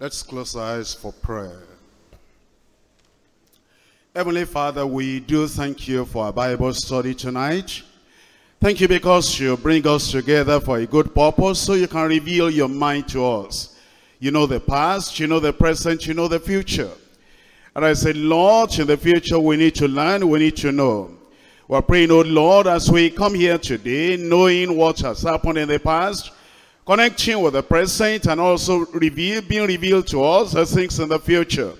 Let's close our eyes for prayer. Heavenly Father, we do thank you for our Bible study tonight. Thank you because you bring us together for a good purpose so you can reveal your mind to us. You know the past, you know the present, you know the future. And I said, Lord, in the future we need to learn, we need to know. We're praying, oh Lord, as we come here today, knowing what has happened in the past, connecting with the present and also reveal, being revealed to us the things in the future.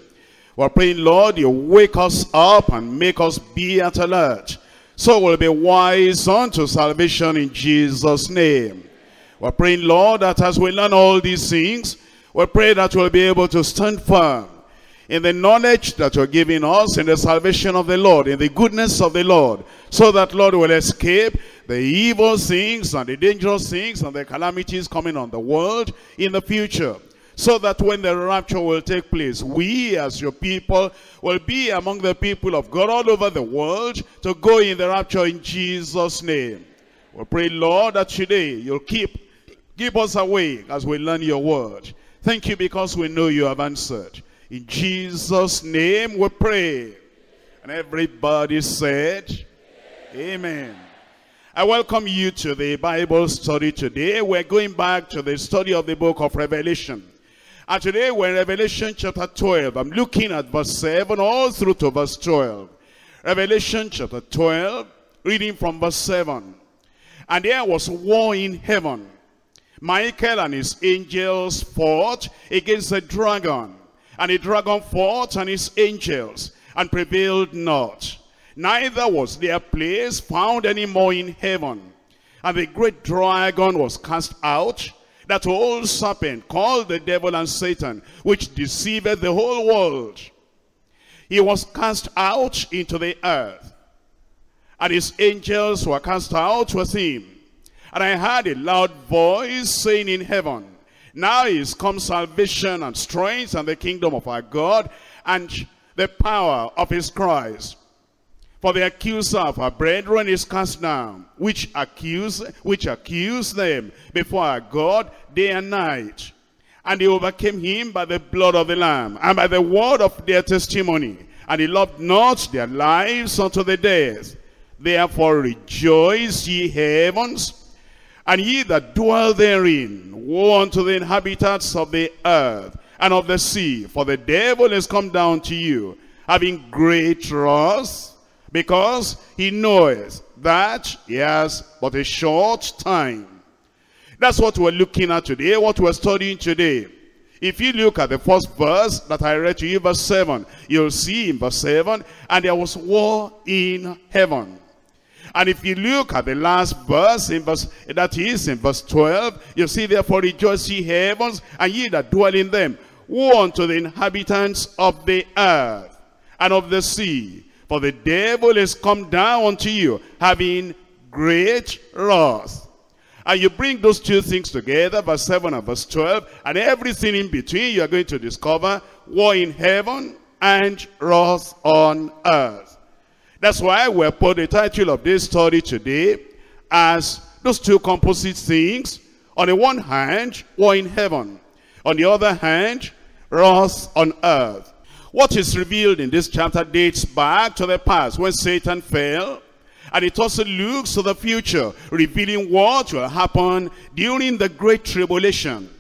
We're praying, Lord, you wake us up and make us be at alert. So we'll be wise unto salvation in Jesus' name. We're praying, Lord, that as we learn all these things, we pray that we'll be able to stand firm in the knowledge that you're giving us, in the salvation of the Lord, in the goodness of the Lord, so that, Lord, will escape the evil things and the dangerous things and the calamities coming on the world in the future. So that when the rapture will take place, we as your people will be among the people of God all over the world to go in the rapture in Jesus' name. We pray, Lord, that today you'll keep, keep us awake as we learn your word. Thank you because we know you have answered. In Jesus' name we pray. And everybody said, Amen. I welcome you to the Bible study today. We're going back to the study of the book of Revelation. And today we're in Revelation chapter 12. I'm looking at verse 7 all through to verse 12. Revelation chapter 12, reading from verse 7. And there was war in heaven. Michael and his angels fought against the dragon. And the dragon fought and his angels, and prevailed not. Neither was their place found any more in heaven. And the great dragon was cast out, that old serpent called the devil and Satan, which deceiveth the whole world. He was cast out into the earth, and his angels were cast out with him. And I heard a loud voice saying in heaven, Now is come salvation and strength and the kingdom of our God and the power of his Christ. For the accuser of our brethren is cast down, which accuse, which accuse them before our God day and night. And they overcame him by the blood of the Lamb, and by the word of their testimony. And they loved not their lives unto the death. Therefore rejoice, ye heavens, and ye that dwell therein. Woe unto the inhabitants of the earth and of the sea, for the devil is come down to you, having great wrath, because he knows that he has but a short time. That's what we're looking at today, what we're studying today. If you look at the first verse that I read to you, verse 7, you'll see in verse 7, and there was war in heaven. And if you look at the last verse, in verse that is in verse 12, you see, therefore rejoice ye heavens, and ye that dwell in them. Woe unto the inhabitants of the earth and of the sea, for the devil is come down unto you, having great wrath. And you bring those two things together, verse 7 and verse 12, and everything in between, you are going to discover war in heaven and wrath on earth. That's why we put the title of this study today as those two composite things. On the one hand, war in heaven. On the other hand, wrath on earth. What is revealed in this chapter dates back to the past when Satan fell. And it also looks to the future, revealing what will happen during the great tribulation.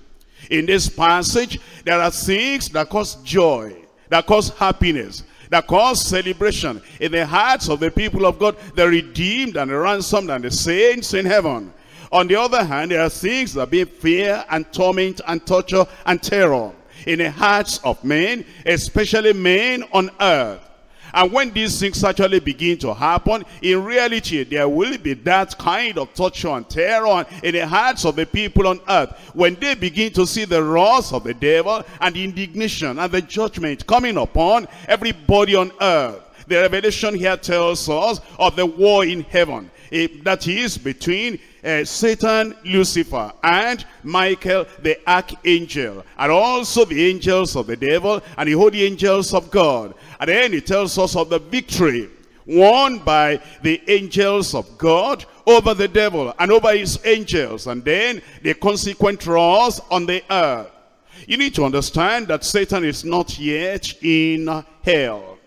In this passage, there are things that cause joy, that cause happiness, that cause celebration in the hearts of the people of God, the redeemed and the ransomed and the saints in heaven. On the other hand, there are things that bring fear and torment and torture and terror in the hearts of men, especially men on earth. And when these things actually begin to happen, in reality, there will be that kind of torture and terror in the hearts of the people on earth. When they begin to see the wrath of the devil and the indignation and the judgment coming upon everybody on earth. The revelation here tells us of the war in heaven. It, that is between uh, Satan, Lucifer, and Michael, the archangel, and also the angels of the devil, and the holy angels of God. And then he tells us of the victory won by the angels of God over the devil and over his angels, and then the consequent wrath on the earth. You need to understand that Satan is not yet in hell.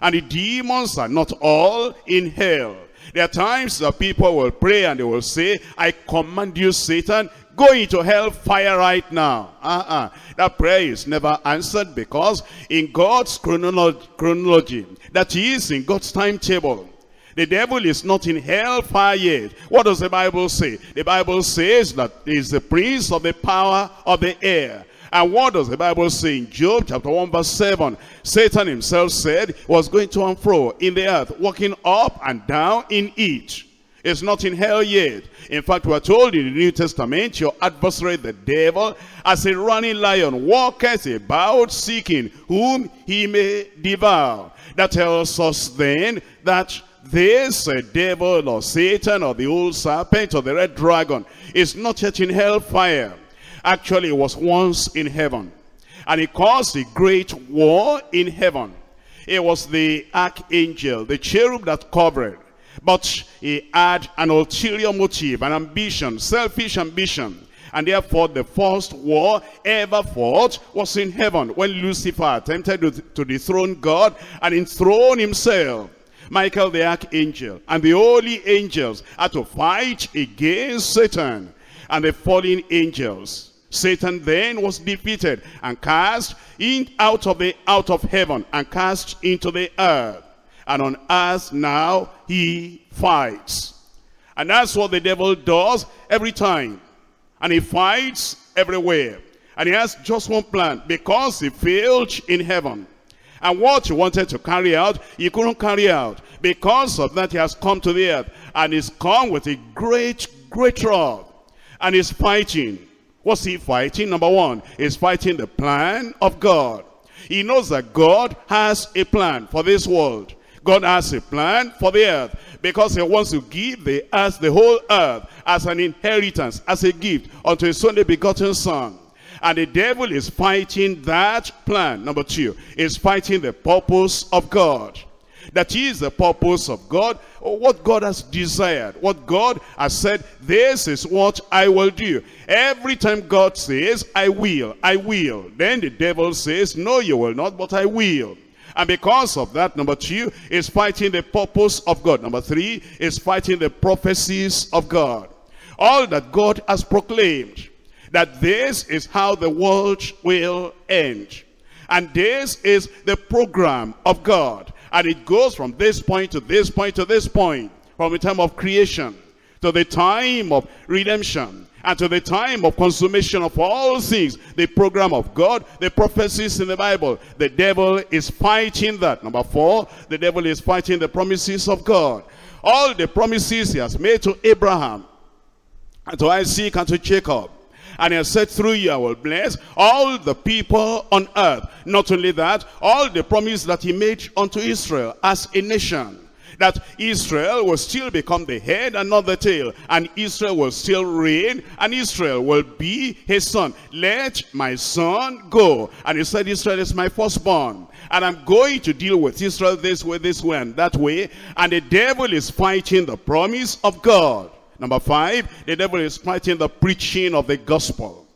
And the demons are not all in hell. There are times that people will pray and they will say, I command you, Satan, go into hell fire right now. Uh-uh. That prayer is never answered because in God's chronology, that is in God's timetable, the devil is not in hell fire yet. What does the Bible say? The Bible says that he is the prince of the power of the air. And what does the Bible say in Job chapter 1 verse 7? Satan himself said was going to and fro in the earth, walking up and down in it. It's not in hell yet. In fact, we are told in the New Testament, your adversary, the devil, as a running lion, walketh about seeking whom he may devour. That tells us then that this uh, devil or Satan or the old serpent or the red dragon is not yet in hell actually was once in heaven. And he caused a great war in heaven. It was the archangel, the cherub that covered. But he had an ulterior motive, an ambition, selfish ambition. And therefore the first war ever fought was in heaven when Lucifer attempted to dethrone God and enthrone himself. Michael the archangel and the holy angels had to fight against Satan and the fallen angels. Satan then was defeated and cast in out of the out of heaven and cast into the earth. And on earth now he fights. And that's what the devil does every time. And he fights everywhere. And he has just one plan. Because he failed in heaven. And what he wanted to carry out, he couldn't carry out. Because of that, he has come to the earth. And he's come with a great, great rod. And he's fighting. What's he fighting? Number one, he's fighting the plan of God. He knows that God has a plan for this world. God has a plan for the earth because he wants to give the earth, the whole earth, as an inheritance, as a gift unto his only begotten son. And the devil is fighting that plan. Number two, is fighting the purpose of God. That is the purpose of God, what God has desired, what God has said, this is what I will do. Every time God says, I will, I will, then the devil says, no, you will not, but I will. And because of that, number two, is fighting the purpose of God. Number three, is fighting the prophecies of God. All that God has proclaimed, that this is how the world will end. And this is the program of God. And it goes from this point to this point to this point. From the time of creation to the time of redemption and to the time of consummation of all things, the program of God, the prophecies in the Bible. The devil is fighting that. Number four, the devil is fighting the promises of God. All the promises he has made to Abraham, and to Isaac, and to Jacob. And he said, through you I will bless all the people on earth. Not only that, all the promise that he made unto Israel as a nation that Israel will still become the head and not the tail. And Israel will still reign and Israel will be his son. Let my son go. And he said, Israel is my firstborn. And I'm going to deal with Israel this way, this way, and that way. And the devil is fighting the promise of God. Number five, the devil is fighting the preaching of the gospel.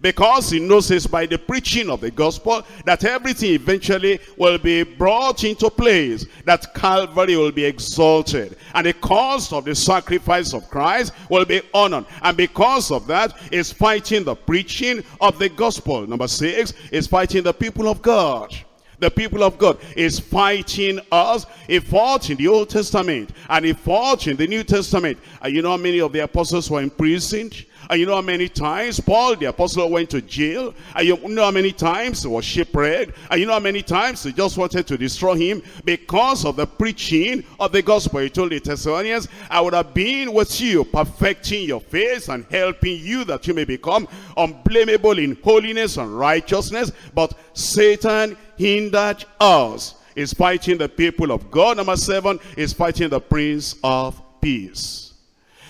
Because he knows it's by the preaching of the gospel that everything eventually will be brought into place. That Calvary will be exalted. And the cost of the sacrifice of Christ will be honored. And because of that, is fighting the preaching of the gospel. Number six, is fighting the people of God the people of God is fighting us. He fought in the Old Testament and he fought in the New Testament. And you know how many of the apostles were imprisoned? And you know how many times Paul the apostle went to jail? And you know how many times he was shipwrecked? And you know how many times they just wanted to destroy him because of the preaching of the gospel. He told the Thessalonians, I would have been with you, perfecting your faith and helping you that you may become unblameable in holiness and righteousness. But Satan hindered us. Is fighting the people of God. Number seven is fighting the Prince of Peace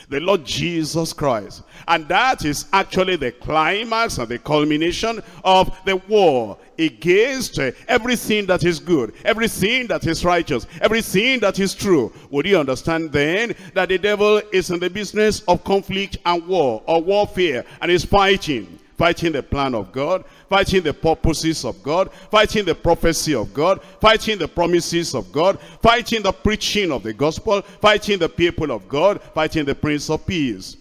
the Lord Jesus Christ. And that is actually the climax and the culmination of the war against uh, everything that is good, everything that is righteous, everything that is true. Would you understand then that the devil is in the business of conflict and war or warfare and is fighting? Fighting the plan of God, fighting the purposes of God, fighting the prophecy of God, fighting the promises of God, fighting the preaching of the gospel, fighting the people of God, fighting the Prince of Peace.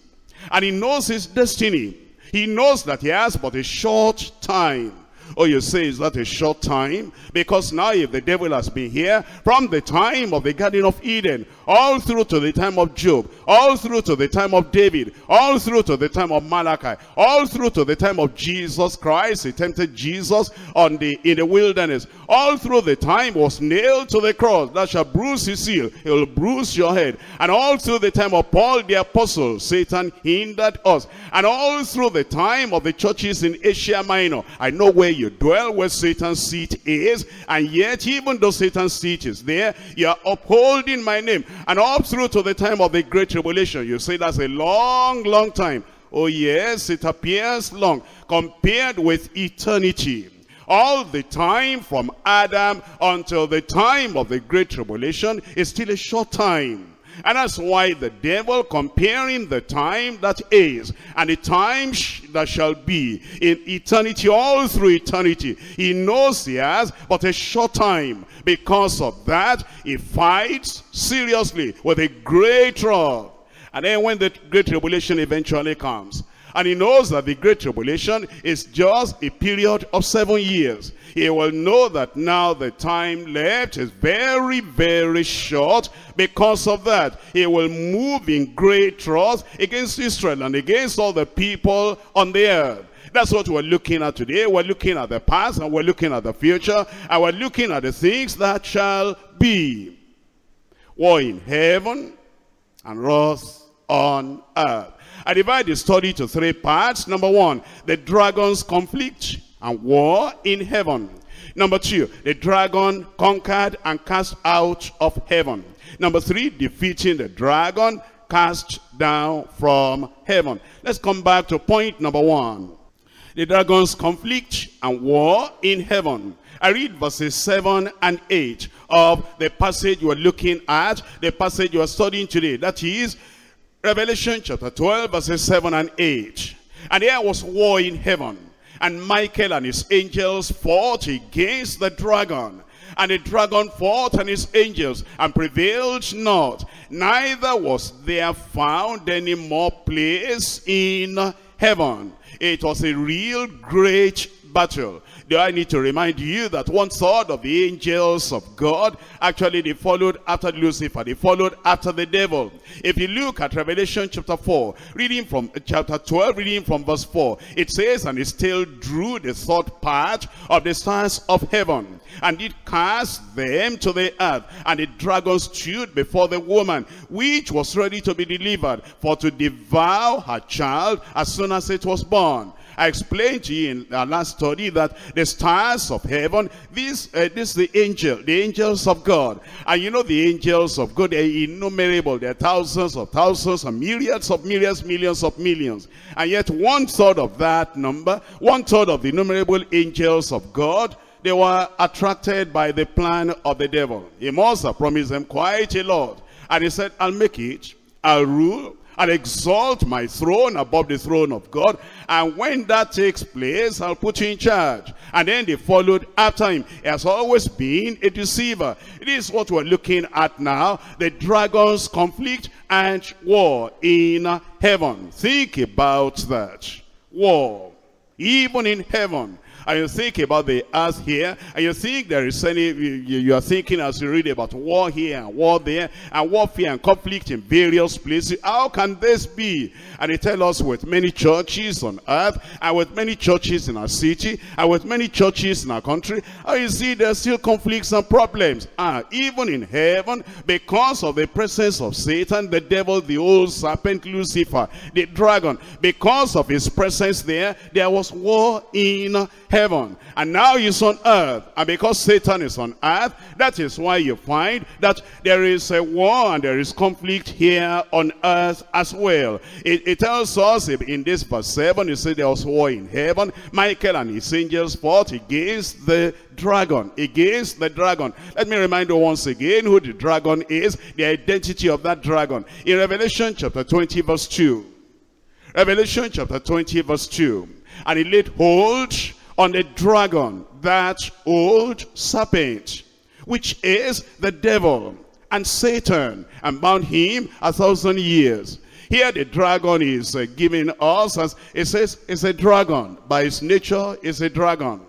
And he knows his destiny. He knows that he has but a short time Oh, you say, is that a short time? Because now if the devil has been here from the time of the Garden of Eden, all through to the time of Job, all through to the time of David, all through to the time of Malachi, all through to the time of Jesus Christ, he tempted Jesus on the in the wilderness, all through the time was nailed to the cross, that shall bruise his heel, he will bruise your head, and all through the time of Paul the apostle, Satan hindered us, and all through the time of the churches in Asia Minor, I know where you dwell where Satan's seat is, and yet even though Satan's seat is there, you are upholding my name. And up through to the time of the Great Tribulation, you say that's a long, long time. Oh yes, it appears long compared with eternity. All the time from Adam until the time of the Great Tribulation is still a short time. And that's why the devil comparing the time that is and the time sh that shall be in eternity, all through eternity. He knows he has but a short time. Because of that, he fights seriously with a great rod. And then when the great tribulation eventually comes, and he knows that the great tribulation is just a period of seven years he will know that now the time left is very, very short. Because of that, he will move in great trust against Israel and against all the people on the earth. That's what we're looking at today. We're looking at the past and we're looking at the future. And we're looking at the things that shall be. War in heaven and wrath on earth. I divide the study to three parts. Number one, the dragon's conflict and war in heaven. Number two, the dragon conquered and cast out of heaven. Number three, defeating the dragon cast down from heaven. Let's come back to point number one. The dragon's conflict and war in heaven. I read verses 7 and 8 of the passage you are looking at, the passage you are studying today. That is Revelation chapter 12, verses 7 and 8. And there was war in heaven. And Michael and his angels fought against the dragon. And the dragon fought and his angels and prevailed not. Neither was there found any more place in heaven. It was a real great battle do I need to remind you that one third of the angels of God, actually they followed after Lucifer, they followed after the devil. If you look at Revelation chapter 4, reading from uh, chapter 12, reading from verse 4, it says, And he still drew the third part of the stars of heaven, and it cast them to the earth, and the dragon stood before the woman, which was ready to be delivered, for to devour her child as soon as it was born. I explained to you in our last study that the stars of heaven, this, uh, this is the angel, the angels of God. And you know the angels of God, they're innumerable. There are thousands of thousands and myriads of millions, millions of millions. And yet one third of that number, one third of the innumerable angels of God, they were attracted by the plan of the devil. He must have promised them quite a lot. And he said, I'll make it, I'll rule, and exalt my throne above the throne of God. And when that takes place, I'll put you in charge. And then they followed after him. He has always been a deceiver. It is what we're looking at now. The dragon's conflict and war in heaven. Think about that. War. Even in heaven and you think about the earth here, and you think there is any, you, you are thinking as you read about war here and war there, and warfare and conflict in various places, how can this be? And they tell us with many churches on earth, and with many churches in our city, and with many churches in our country, how you see there's still conflicts and problems. Ah, even in heaven, because of the presence of Satan, the devil, the old serpent Lucifer, the dragon, because of his presence there, there was war in heaven. Heaven and now he's on earth. And because Satan is on earth, that is why you find that there is a war and there is conflict here on earth as well. It, it tells us in this verse 7, you see there was war in heaven. Michael and his angels fought against the dragon, against the dragon. Let me remind you once again who the dragon is, the identity of that dragon. In Revelation chapter 20 verse 2. Revelation chapter 20 verse 2. And he laid hold on the dragon, that old serpent, which is the devil and Satan, and bound him a thousand years. Here the dragon is uh, giving us, as it says, it's a dragon. By its nature, it's a dragon.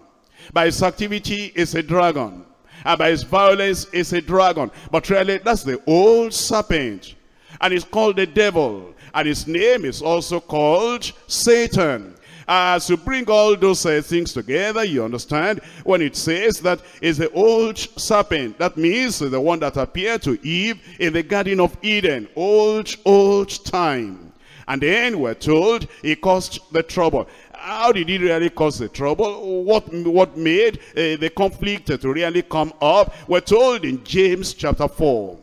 By its activity, it's a dragon. And by its violence, it's a dragon. But really, that's the old serpent. And it's called the devil. And his name is also called Satan. As you bring all those uh, things together, you understand when it says that is the old serpent. That means the one that appeared to Eve in the Garden of Eden. Old, old time. And then we're told he caused the trouble. How did he really cause the trouble? What, what made uh, the conflict to really come up? We're told in James chapter 4.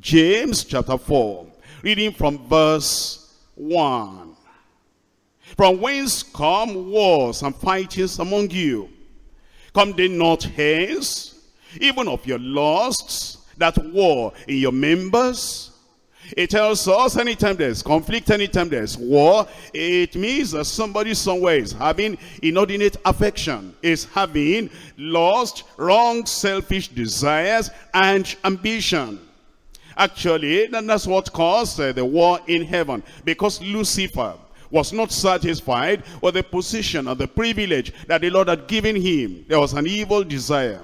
James chapter 4. Reading from verse 1. From whence come wars and fightings among you? Come they not hence, even of your lusts, that war in your members? It tells us anytime there's conflict, anytime there's war, it means that somebody somewhere is having inordinate affection, is having lost, wrong, selfish desires and ambition. Actually, that's what caused uh, the war in heaven. Because Lucifer was not satisfied with the position and the privilege that the Lord had given him. There was an evil desire,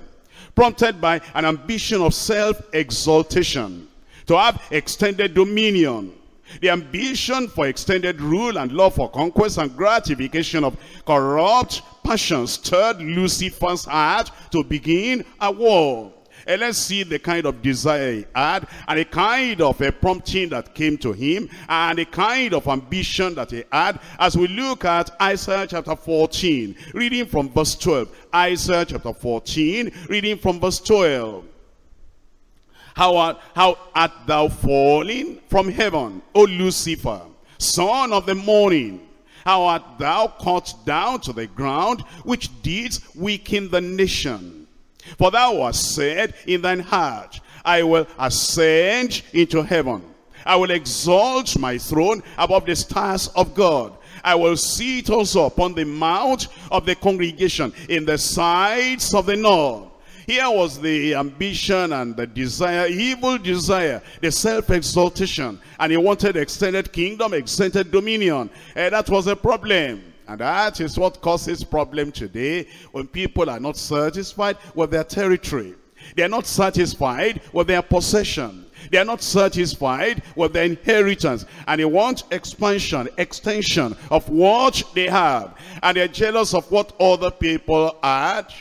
prompted by an ambition of self-exaltation, to have extended dominion. The ambition for extended rule and love for conquest and gratification of corrupt passions stirred Lucifer's heart to begin a war. And let's see the kind of desire he had and the kind of a prompting that came to him and the kind of ambition that he had as we look at Isaiah chapter 14, reading from verse 12. Isaiah chapter 14, reading from verse 12. How art, how art thou fallen from heaven, O Lucifer, son of the morning? How art thou cut down to the ground, which didst weaken the nation? For thou hast said in thine heart, I will ascend into heaven. I will exalt my throne above the stars of God. I will sit also upon the mount of the congregation in the sides of the north. Here was the ambition and the desire, evil desire, the self-exaltation. And he wanted extended kingdom, extended dominion. And that was a problem. And that is what causes problem today when people are not satisfied with their territory. They are not satisfied with their possession. They are not satisfied with their inheritance. And they want expansion, extension of what they have. And they're jealous of what other people had.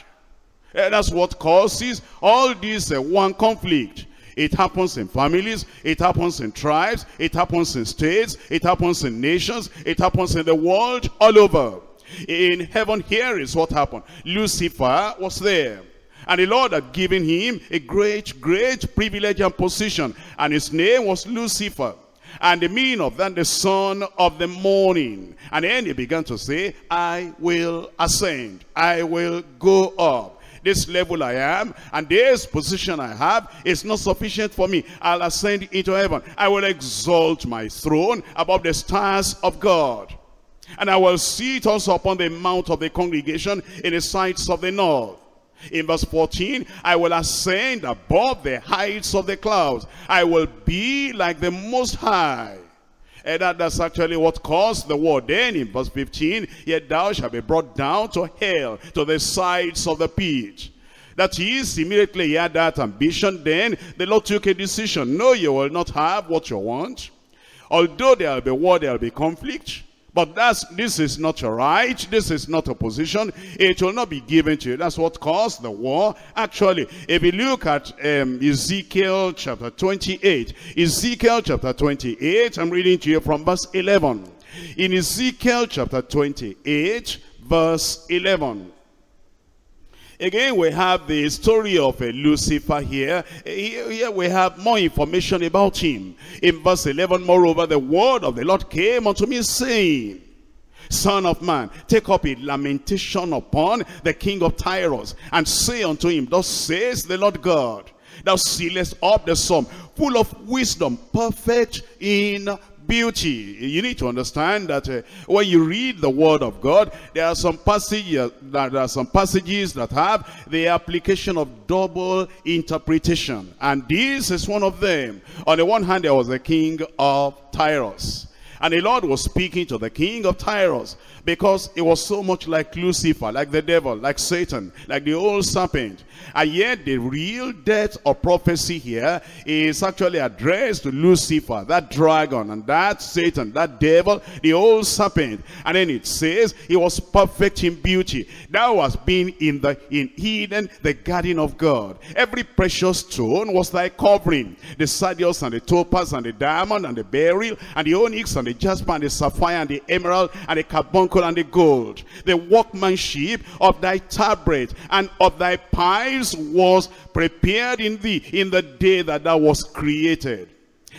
And that's what causes all this uh, one conflict. It happens in families, it happens in tribes, it happens in states, it happens in nations, it happens in the world, all over. In heaven, here is what happened. Lucifer was there. And the Lord had given him a great, great privilege and position. And his name was Lucifer. And the meaning of that, the son of the morning. And then he began to say, I will ascend. I will go up this level I am and this position I have is not sufficient for me. I'll ascend into heaven. I will exalt my throne above the stars of God. And I will sit also upon the mount of the congregation in the sides of the north. In verse 14, I will ascend above the heights of the clouds. I will be like the Most High. And that, that's actually what caused the war. Then in verse 15, yet thou shalt be brought down to hell, to the sides of the pit. That is, immediately he had that ambition. Then the Lord took a decision. No, you will not have what you want. Although there will be war, there will be conflict. But that's this is not a right. This is not a position. It will not be given to you. That's what caused the war. Actually, if you look at um, Ezekiel chapter 28, Ezekiel chapter 28, I'm reading to you from verse 11. In Ezekiel chapter 28, verse 11. Again, we have the story of uh, Lucifer here. Here we have more information about him. In verse 11, moreover, the word of the Lord came unto me, saying, Son of man, take up a lamentation upon the king of Tyrus, and say unto him, Thus says the Lord God, Thou sealest up the sum, full of wisdom, perfect in beauty. You need to understand that uh, when you read the word of God, there are some passages that are some passages that have the application of double interpretation. And this is one of them. On the one hand, there was the king of Tyrus. And the Lord was speaking to the king of Tyrus because it was so much like Lucifer, like the devil, like Satan, like the old serpent. And yet the real death of prophecy here is actually addressed to Lucifer, that dragon, and that Satan, that devil, the old serpent. And then it says he was perfect in beauty. That was being in the in Eden, the garden of God. Every precious stone was like covering. The sardius and the topaz and the diamond and the beryl and the onyx and the jasper and the sapphire and the emerald and the carbuncle and the gold. The workmanship of thy tabret and of thy pies was prepared in thee in the day that thou was created.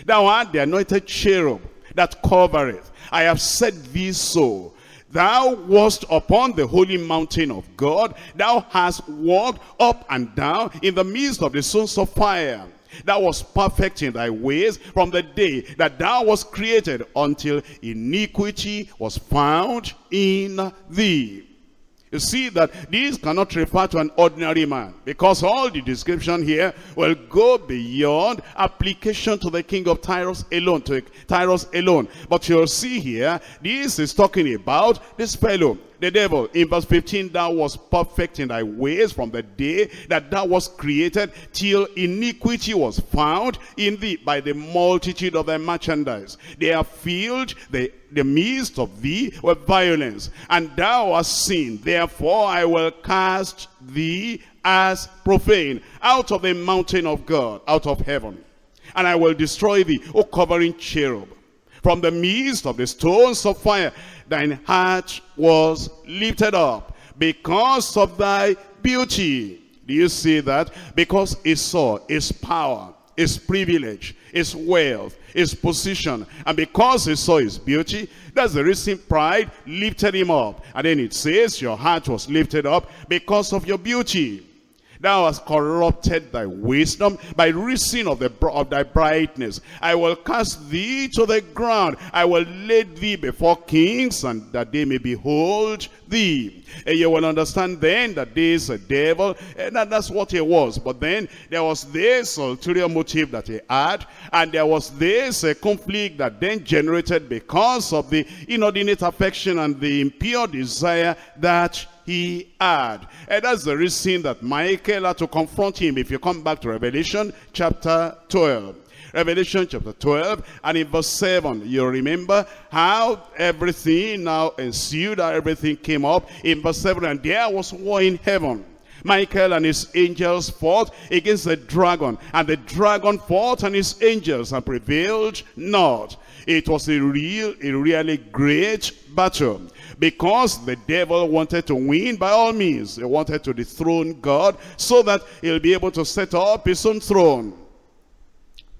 Thou art the anointed cherub that covereth. I have said thee so. Thou wast upon the holy mountain of God. Thou hast walked up and down in the midst of the sons of fire. Thou was perfect in thy ways from the day that thou was created until iniquity was found in thee. You see that this cannot refer to an ordinary man because all the description here will go beyond application to the king of Tyros alone, to Tyrus alone. But you'll see here, this is talking about this fellow the devil. In verse 15, thou was perfect in thy ways from the day that thou was created till iniquity was found in thee by the multitude of thy merchandise. They are filled the, the midst of thee with violence, and thou hast sinned. Therefore I will cast thee as profane out of the mountain of God, out of heaven. And I will destroy thee, O covering cherub, from the midst of the stones of fire thine heart was lifted up because of thy beauty. Do you see that? Because he saw his power, his privilege, his wealth, his position. And because he saw his beauty, that's the reason pride lifted him up. And then it says your heart was lifted up because of your beauty. Thou hast corrupted thy wisdom by reason of, the, of thy brightness. I will cast thee to the ground. I will lay thee before kings, and that they may behold thee. And you will understand then that this devil, and that, that's what he was. But then there was this ulterior motive that he had, and there was this uh, conflict that then generated because of the inordinate affection and the impure desire that he had. And that's the reason that Michael had to confront him. If you come back to Revelation chapter 12. Revelation chapter 12 and in verse 7 you remember how everything now ensued how everything came up in verse 7 and there was war in heaven Michael and his angels fought against the dragon and the dragon fought and his angels and prevailed not it was a real a really great battle because the devil wanted to win by all means. He wanted to dethrone God so that he'll be able to set up his own throne.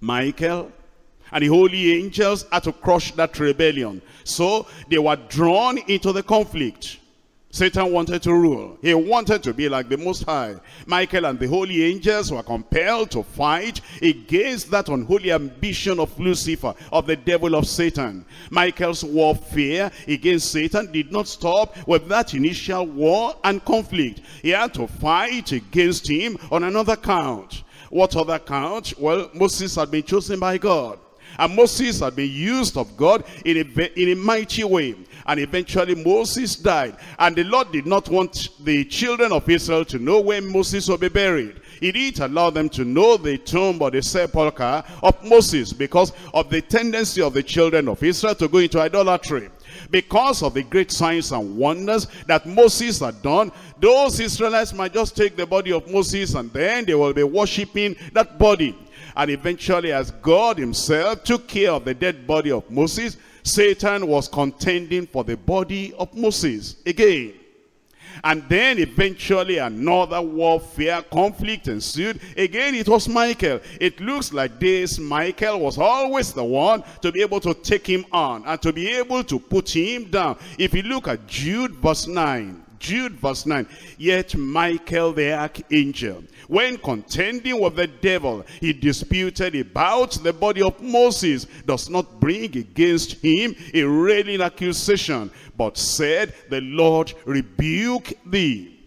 Michael and the holy angels had to crush that rebellion. So they were drawn into the conflict. Satan wanted to rule. He wanted to be like the Most High. Michael and the holy angels were compelled to fight against that unholy ambition of Lucifer, of the devil of Satan. Michael's warfare against Satan did not stop with that initial war and conflict. He had to fight against him on another count. What other count? Well, Moses had been chosen by God. And Moses had been used of God in a, in a mighty way. And eventually Moses died. And the Lord did not want the children of Israel to know where Moses will be buried. He didn't allow them to know the tomb or the sepulchre of Moses because of the tendency of the children of Israel to go into idolatry. Because of the great signs and wonders that Moses had done, those Israelites might just take the body of Moses and then they will be worshiping that body. And eventually as God himself took care of the dead body of Moses, Satan was contending for the body of Moses again. And then eventually another warfare conflict ensued. Again, it was Michael. It looks like this Michael was always the one to be able to take him on and to be able to put him down. If you look at Jude verse 9, Jude verse 9. Yet Michael the archangel, when contending with the devil, he disputed about the body of Moses, does not bring against him a railing accusation, but said, The Lord rebuke thee.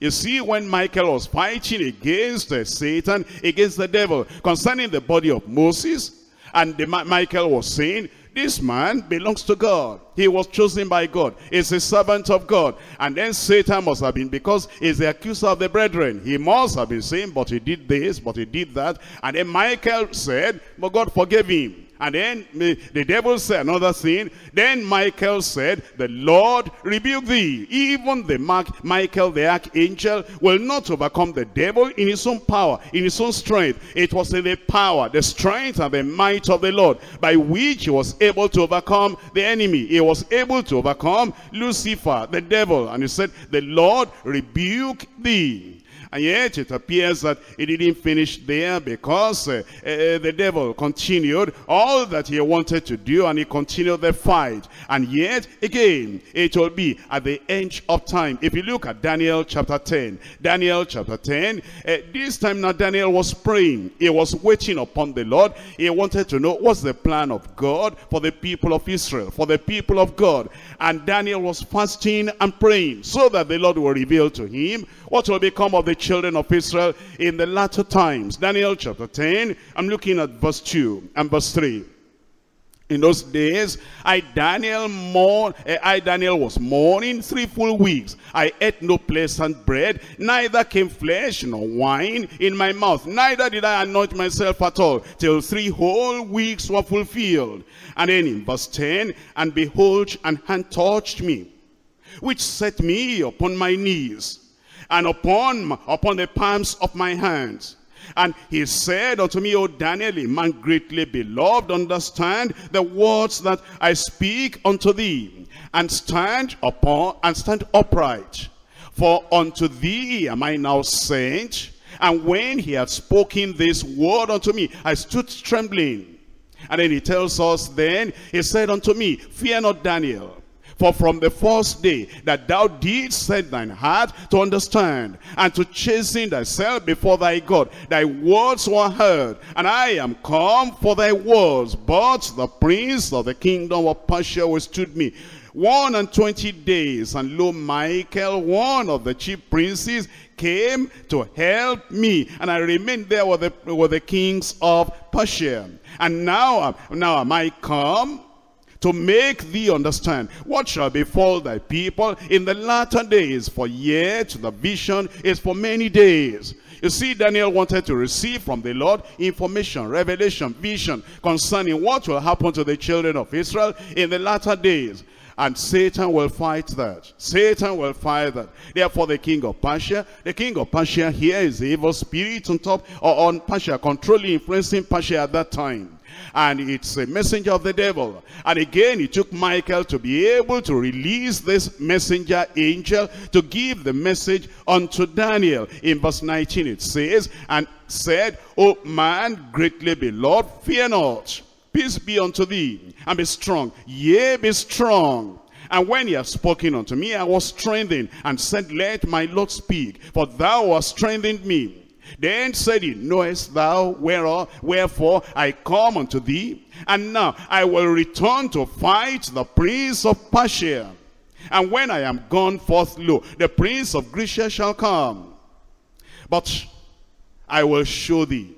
You see, when Michael was fighting against uh, Satan, against the devil, concerning the body of Moses, and the, Michael was saying, this man belongs to God. He was chosen by God. He's a servant of God. And then Satan must have been, because he's the accuser of the brethren. He must have been saying, but he did this, but he did that. And then Michael said, but God forgave him. And then the devil said another thing. Then Michael said, the Lord rebuke thee. Even the Mark, Michael the archangel will not overcome the devil in his own power, in his own strength. It was in the power, the strength and the might of the Lord by which he was able to overcome the enemy. He was able to overcome Lucifer, the devil. And he said, the Lord rebuke thee. And yet it appears that he didn't finish there because uh, uh, the devil continued all that he wanted to do and he continued the fight. And yet again it will be at the end of time. If you look at Daniel chapter 10, Daniel chapter 10, uh, this time now Daniel was praying. He was waiting upon the Lord. He wanted to know what's the plan of God for the people of Israel, for the people of God. And Daniel was fasting and praying so that the Lord will reveal to him what will become of the children of Israel in the latter times. Daniel chapter 10, I'm looking at verse 2 and verse 3. In those days, I Daniel mourn, eh, I Daniel was mourning three full weeks. I ate no pleasant bread, neither came flesh nor wine in my mouth. Neither did I anoint myself at all, till three whole weeks were fulfilled. And then in verse 10, and behold, an hand touched me, which set me upon my knees and upon, upon the palms of my hands. And he said unto me, O Daniel, a man greatly beloved, understand the words that I speak unto thee, and stand upon and stand upright. For unto thee am I now sent. And when he had spoken this word unto me, I stood trembling. And then he tells us then, he said unto me, Fear not, Daniel, for from the first day that thou didst set thine heart to understand and to chasten thyself before thy God, thy words were heard, and I am come for thy words. But the prince of the kingdom of Persia withstood me one and twenty days, and lo, Michael, one of the chief princes, came to help me, and I remained there with the, with the kings of Persia. And now, now am I come to make thee understand what shall befall thy people in the latter days. For yet the vision is for many days. You see, Daniel wanted to receive from the Lord information, revelation, vision concerning what will happen to the children of Israel in the latter days. And Satan will fight that. Satan will fight that. Therefore, the king of Persia, the king of Persia here is the evil spirit on top, or on Persia, controlling, influencing Persia at that time and it's a messenger of the devil. And again, it took Michael to be able to release this messenger angel to give the message unto Daniel. In verse 19 it says, And said, O man greatly beloved, fear not. Peace be unto thee, and be strong. Yea, be strong. And when he had spoken unto me, I was strengthened, and said, Let my Lord speak, for thou hast strengthened me. Then said he, Knowest thou whereof, wherefore I come unto thee? And now I will return to fight the prince of Persia. And when I am gone forth, lo, the prince of Grecia shall come. But I will show thee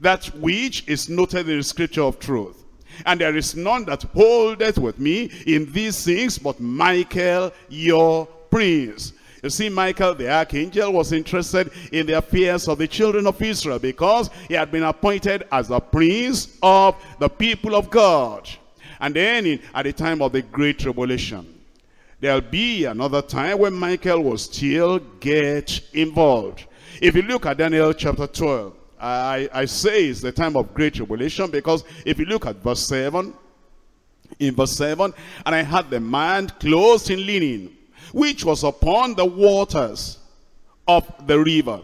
that which is noted in the scripture of truth. And there is none that holdeth with me in these things but Michael your prince. You see, Michael the archangel was interested in the affairs of the children of Israel because he had been appointed as the prince of the people of God. And then in, at the time of the great tribulation, there'll be another time when Michael will still get involved. If you look at Daniel chapter 12, I, I say it's the time of great tribulation because if you look at verse 7, in verse 7, and I had the man clothed in linen, which was upon the waters of the river,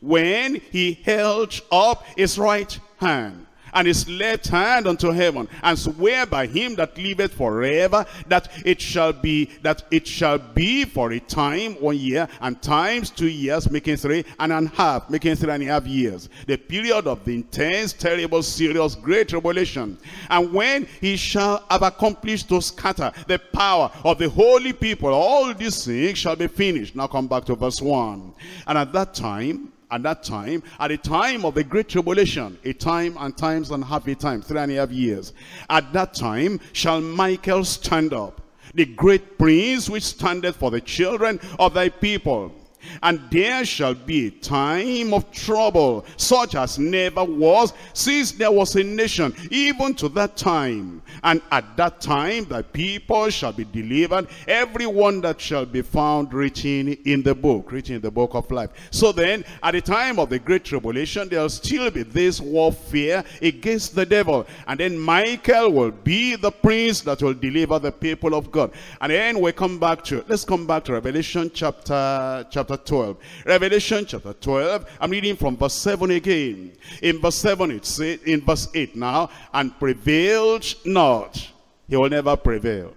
when he held up his right hand and his left hand unto heaven, and swear by him that liveth forever, that it shall be, that it shall be for a time, one year, and times two years, making three and a half, making three and a half years. The period of the intense, terrible, serious, great tribulation. And when he shall have accomplished to scatter the power of the holy people, all these things shall be finished. Now come back to verse 1. And at that time, at that time, at the time of the great tribulation, a time and times and half a time, three and a half years. At that time shall Michael stand up, the great prince which standeth for the children of thy people. And there shall be a time of trouble, such as never was, since there was a nation, even to that time. And at that time the people shall be delivered, everyone that shall be found written in the book, written in the book of life. So then, at the time of the great tribulation, there'll still be this warfare against the devil. And then Michael will be the prince that will deliver the people of God. And then we come back to, let's come back to Revelation chapter, chapter 12. Revelation chapter 12, I'm reading from verse 7 again. In verse 7 it says, in verse 8 now, and prevailed not. He will never prevail.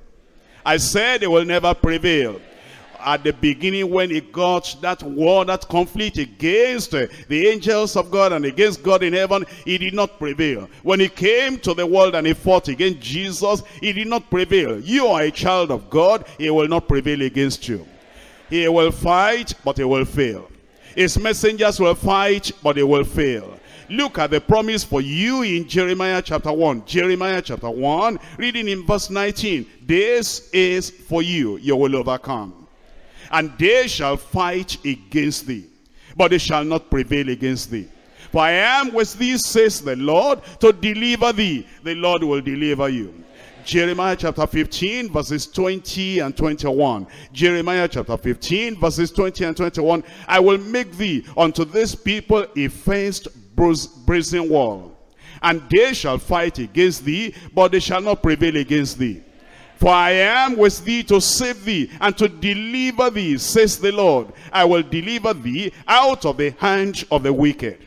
I said he will never prevail at the beginning when he got that war, that conflict against uh, the angels of God and against God in heaven, he did not prevail. When he came to the world and he fought against Jesus, he did not prevail. You are a child of God, he will not prevail against you. He will fight, but he will fail. His messengers will fight, but they will fail. Look at the promise for you in Jeremiah chapter 1. Jeremiah chapter 1, reading in verse 19. This is for you, you will overcome. And they shall fight against thee, but they shall not prevail against thee. For I am with thee, says the Lord, to deliver thee. The Lord will deliver you. Jeremiah chapter 15 verses 20 and 21. Jeremiah chapter 15 verses 20 and 21. I will make thee unto this people a fenced brazen wall. And they shall fight against thee, but they shall not prevail against thee. For I am with thee to save thee and to deliver thee, says the Lord. I will deliver thee out of the hand of the wicked.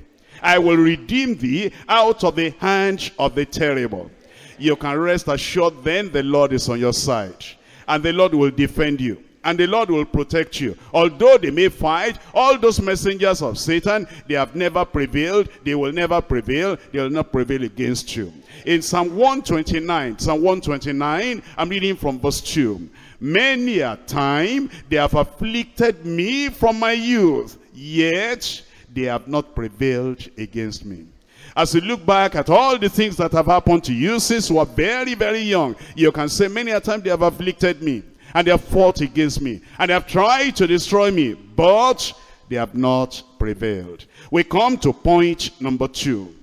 I will redeem thee out of the hand of the terrible you can rest assured then the Lord is on your side. And the Lord will defend you. And the Lord will protect you. Although they may fight, all those messengers of Satan, they have never prevailed. They will never prevail. They will not prevail against you. In Psalm 129, Psalm 129, I'm reading from verse 2. Many a time they have afflicted me from my youth, yet they have not prevailed against me. As you look back at all the things that have happened to you since you were very, very young, you can say many a time they have afflicted me and they have fought against me and they have tried to destroy me, but they have not prevailed. We come to point number two.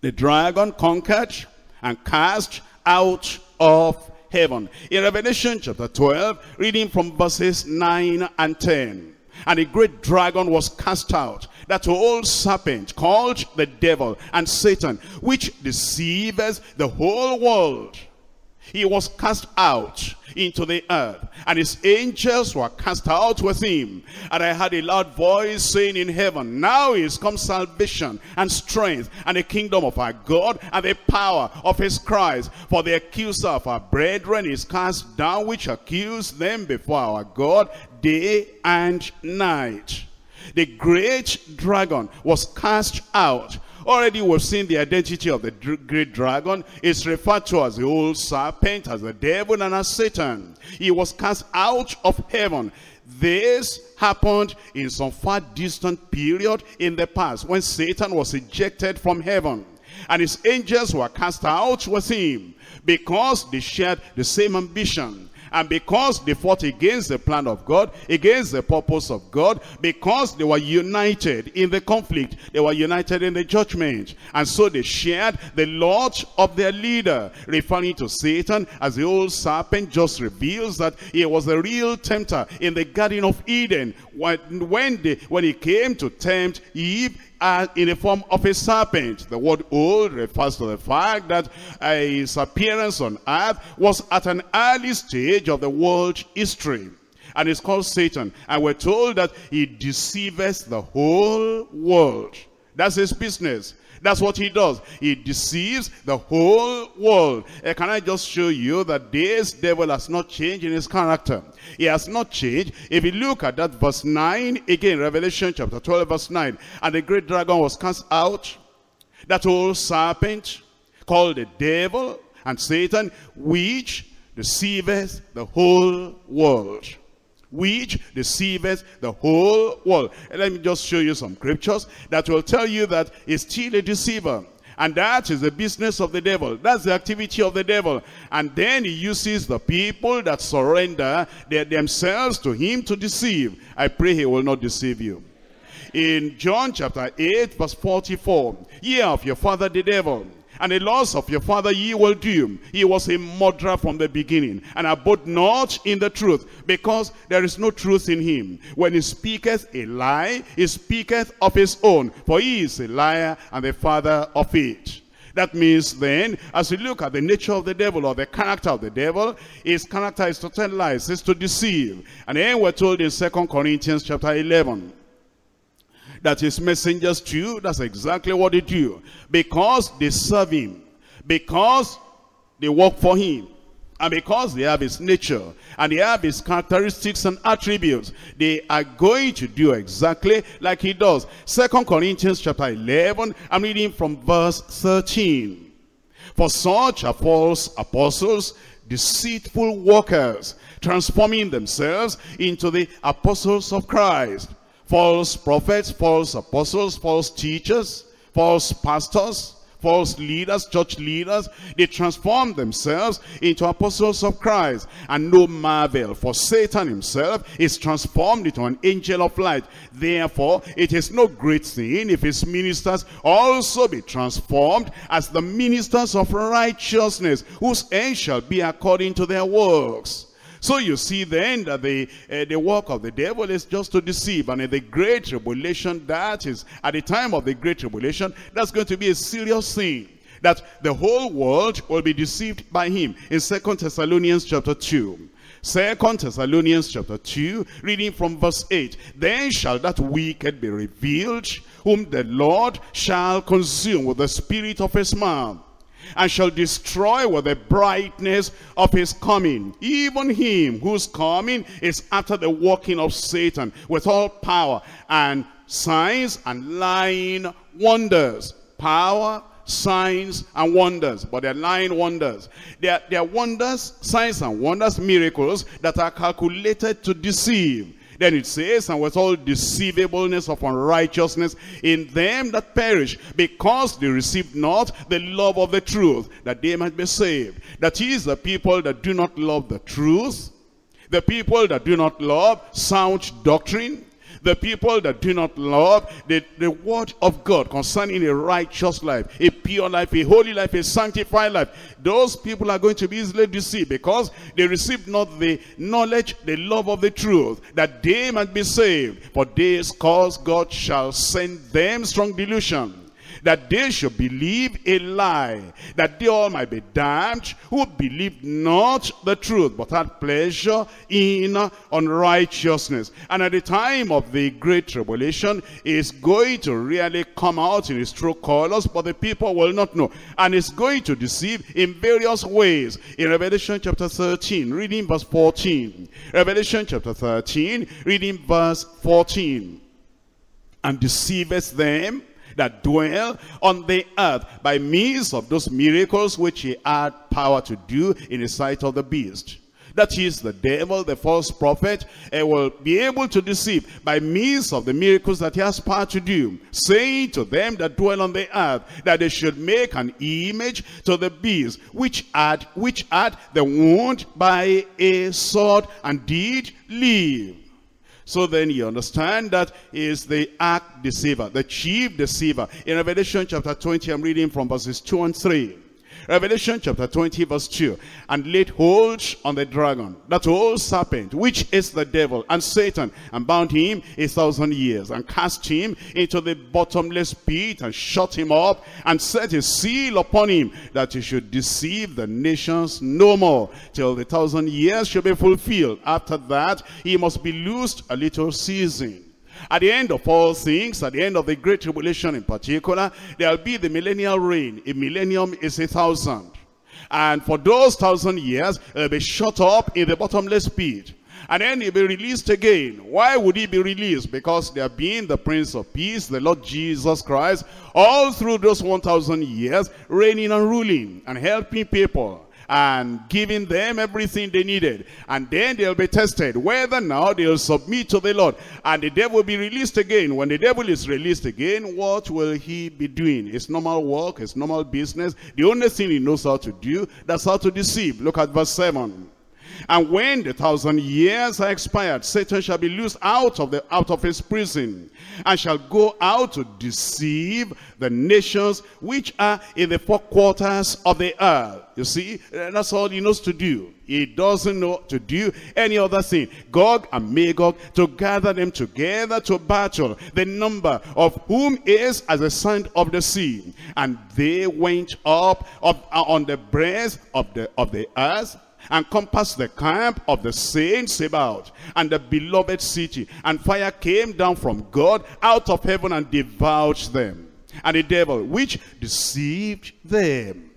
The dragon conquered and cast out of heaven. In Revelation chapter 12, reading from verses 9 and 10. And a great dragon was cast out, that old serpent called the devil and Satan, which deceives the whole world. He was cast out into the earth, and his angels were cast out with him. And I heard a loud voice saying in heaven, Now is come salvation and strength, and the kingdom of our God, and the power of his Christ. For the accuser of our brethren is cast down, which accused them before our God day and night. The great dragon was cast out. Already we've seen the identity of the great dragon. It's referred to as the old serpent, as the devil, and as Satan. He was cast out of heaven. This happened in some far distant period in the past when Satan was ejected from heaven. And his angels were cast out with him because they shared the same ambition and because they fought against the plan of God, against the purpose of God, because they were united in the conflict, they were united in the judgment. And so they shared the Lord of their leader, referring to Satan as the old serpent just reveals that he was the real tempter in the Garden of Eden. When, when, they, when he came to tempt Eve, uh, in the form of a serpent. The word old refers to the fact that uh, his appearance on earth was at an early stage of the world history. And it's called Satan. And we're told that he deceives the whole world. That's his business. That's what he does. He deceives the whole world. Uh, can I just show you that this devil has not changed in his character? He has not changed. If you look at that verse 9, again, Revelation chapter 12, verse 9. And the great dragon was cast out, that old serpent called the devil and Satan, which deceiveth the whole world which deceiveth the whole world. And let me just show you some scriptures that will tell you that he's still a deceiver. And that is the business of the devil. That's the activity of the devil. And then he uses the people that surrender their, themselves to him to deceive. I pray he will not deceive you. In John chapter 8 verse 44, Ye of your father the devil, and the loss of your father ye will do. He was a murderer from the beginning, and abode not in the truth, because there is no truth in him. When he speaketh a lie, he speaketh of his own, for he is a liar and the father of it. That means then, as we look at the nature of the devil or the character of the devil, his character is to tell lies, is to deceive. And then we're told in Second Corinthians chapter 11, that his messengers do, that's exactly what they do. Because they serve him. Because they work for him. And because they have his nature and they have his characteristics and attributes, they are going to do exactly like he does. Second Corinthians chapter 11, I'm reading from verse 13. For such are false apostles, deceitful workers, transforming themselves into the apostles of Christ false prophets, false apostles, false teachers, false pastors, false leaders, church leaders, they transform themselves into apostles of Christ. And no marvel, for Satan himself is transformed into an angel of light. Therefore, it is no great thing if his ministers also be transformed as the ministers of righteousness, whose end shall be according to their works. So you see then that the, uh, the work of the devil is just to deceive. And in the great tribulation, that is, at the time of the great tribulation, that's going to be a serious thing. That the whole world will be deceived by him. In Second Thessalonians chapter 2. Second Thessalonians chapter 2, reading from verse 8. Then shall that wicked be revealed, whom the Lord shall consume with the spirit of his mouth and shall destroy with the brightness of his coming. Even him whose coming is after the working of Satan with all power and signs and lying wonders. Power, signs and wonders but they're lying wonders they're, they're wonders signs and wonders miracles that are calculated to deceive then it says, and with all deceivableness of unrighteousness in them that perish, because they received not the love of the truth, that they might be saved. That is the people that do not love the truth, the people that do not love sound doctrine, the people that do not love the, the word of God concerning a righteous life, a pure life, a holy life, a sanctified life, those people are going to be easily deceived because they receive not the knowledge, the love of the truth, that they might be saved. For this cause God shall send them strong delusion that they should believe a lie, that they all might be damned, who believed not the truth, but had pleasure in unrighteousness. And at the time of the great tribulation, is going to really come out in his true colors, but the people will not know. And is going to deceive in various ways. In Revelation chapter 13, reading verse 14. Revelation chapter 13, reading verse 14. And deceiveth them that dwell on the earth by means of those miracles which he had power to do in the sight of the beast. That is the devil, the false prophet, and will be able to deceive by means of the miracles that he has power to do, saying to them that dwell on the earth that they should make an image to the beast, which had, which had the wound by a sword and did live. So then you understand that is the arch deceiver, the chief deceiver. In Revelation chapter 20, I'm reading from verses 2 and 3. Revelation chapter 20 verse 2. And laid hold on the dragon, that old serpent, which is the devil and Satan, and bound him a thousand years, and cast him into the bottomless pit, and shut him up, and set a seal upon him, that he should deceive the nations no more, till the thousand years should be fulfilled. After that, he must be loosed a little season. At the end of all things, at the end of the Great Tribulation in particular, there will be the millennial reign. A millennium is a thousand. And for those thousand years, they'll be shut up in the bottomless pit. And then he'll be released again. Why would he be released? Because there being the Prince of Peace, the Lord Jesus Christ, all through those 1,000 years, reigning and ruling and helping people and giving them everything they needed. And then they'll be tested whether now they'll submit to the Lord. And the devil will be released again. When the devil is released again, what will he be doing? His normal work, his normal business. The only thing he knows how to do, that's how to deceive. Look at verse 7. And when the thousand years are expired, Satan shall be loosed out of the out of his prison, and shall go out to deceive the nations which are in the four quarters of the earth. You see, that's all he knows to do. He doesn't know to do any other thing. Gog and Magog to gather them together to battle, the number of whom is as the sand of the sea. And they went up, up uh, on the breast of the of the earth and compassed the camp of the saints about and the beloved city. And fire came down from God out of heaven and devoured them. And the devil which deceived them,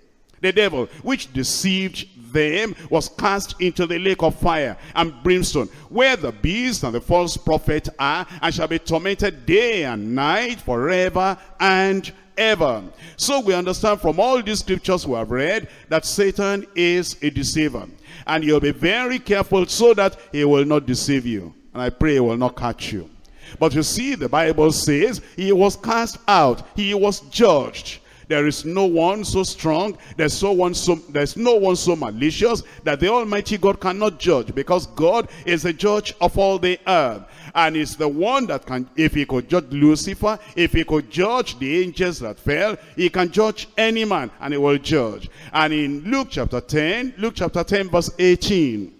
the devil which deceived them was cast into the lake of fire and brimstone, where the beast and the false prophet are, and shall be tormented day and night forever and ever. So we understand from all these scriptures we have read that Satan is a deceiver. And you'll be very careful so that he will not deceive you. And I pray he will not catch you. But you see, the Bible says he was cast out. He was judged. There is no one so strong, there's no one so there's no one so malicious that the Almighty God cannot judge because God is the judge of all the earth. And it's the one that can, if he could judge Lucifer, if he could judge the angels that fell, he can judge any man and he will judge. And in Luke chapter 10, Luke chapter 10 verse 18,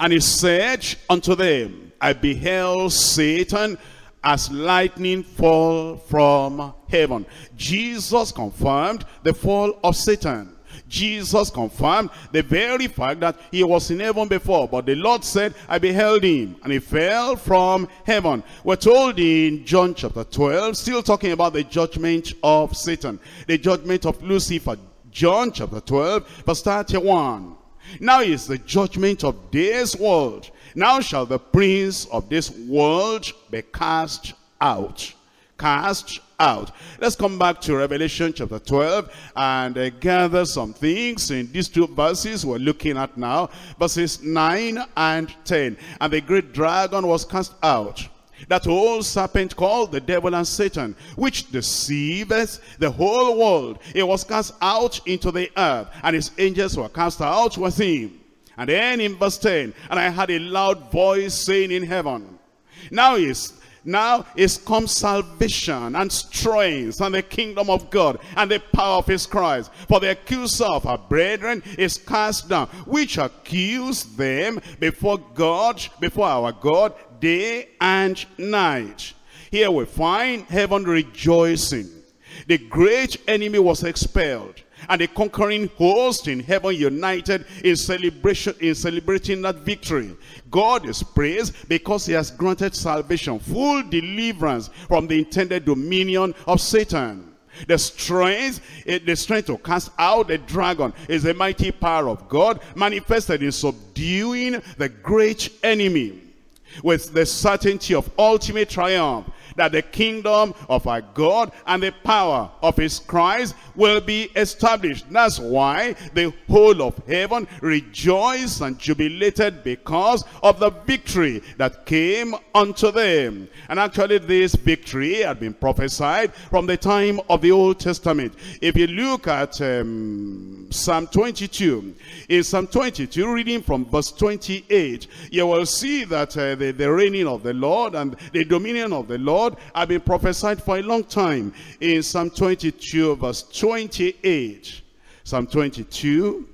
and he said unto them, I beheld Satan as lightning fall from heaven. Jesus confirmed the fall of Satan. Jesus confirmed the very fact that he was in heaven before. But the Lord said, I beheld him, and he fell from heaven. We're told in John chapter 12, still talking about the judgment of Satan, the judgment of Lucifer. John chapter 12, verse 31. Now is the judgment of this world. Now shall the prince of this world be cast out. Cast out. Let's come back to Revelation chapter 12 and uh, gather some things in these two verses we're looking at now. Verses 9 and 10. And the great dragon was cast out. That old serpent called the devil and Satan, which deceiveth the whole world. He was cast out into the earth, and his angels were cast out with him. And then in verse 10, and I had a loud voice saying in heaven, Now is now is come salvation and strength and the kingdom of God and the power of his Christ. For the accuser of our brethren is cast down, which accuse them before God, before our God, day and night. Here we find heaven rejoicing. The great enemy was expelled and the conquering host in heaven united in celebration in celebrating that victory. God is praised because he has granted salvation full deliverance from the intended dominion of satan. The strength, eh, the strength to cast out the dragon is the mighty power of God manifested in subduing the great enemy with the certainty of ultimate triumph that the kingdom of our God and the power of his Christ will be established. That's why the whole of heaven rejoiced and jubilated because of the victory that came unto them. And actually this victory had been prophesied from the time of the Old Testament. If you look at um, Psalm 22, in Psalm 22, reading from verse 28, you will see that uh, the, the reigning of the Lord and the dominion of the Lord have been prophesied for a long time. In Psalm 22, verse 28, Psalm 22,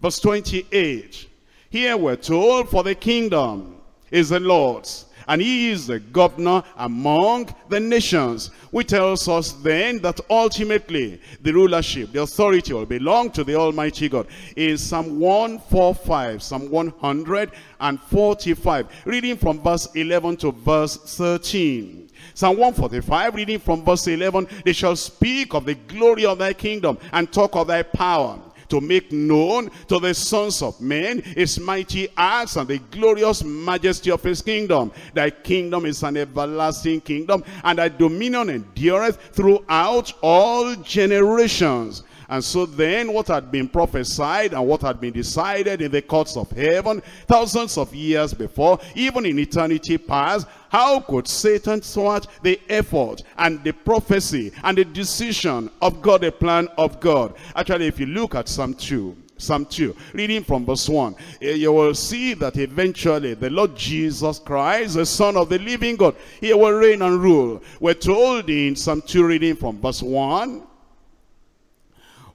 verse 28, here we're told, for the kingdom is the Lord's, and he is the governor among the nations. Which tells us then that ultimately the rulership, the authority will belong to the Almighty God. In Psalm 145, Psalm 145, reading from verse 11 to verse 13. Psalm 145, reading from verse 11, They shall speak of the glory of thy kingdom and talk of thy power to make known to the sons of men his mighty acts and the glorious majesty of his kingdom. Thy kingdom is an everlasting kingdom, and thy dominion endureth throughout all generations. And so then what had been prophesied and what had been decided in the courts of heaven thousands of years before, even in eternity past, how could Satan thwart the effort and the prophecy and the decision of God, the plan of God? Actually, if you look at Psalm 2, Psalm 2, reading from verse 1, eh, you will see that eventually the Lord Jesus Christ, the Son of the living God, he will reign and rule. We're told in Psalm 2, reading from verse 1,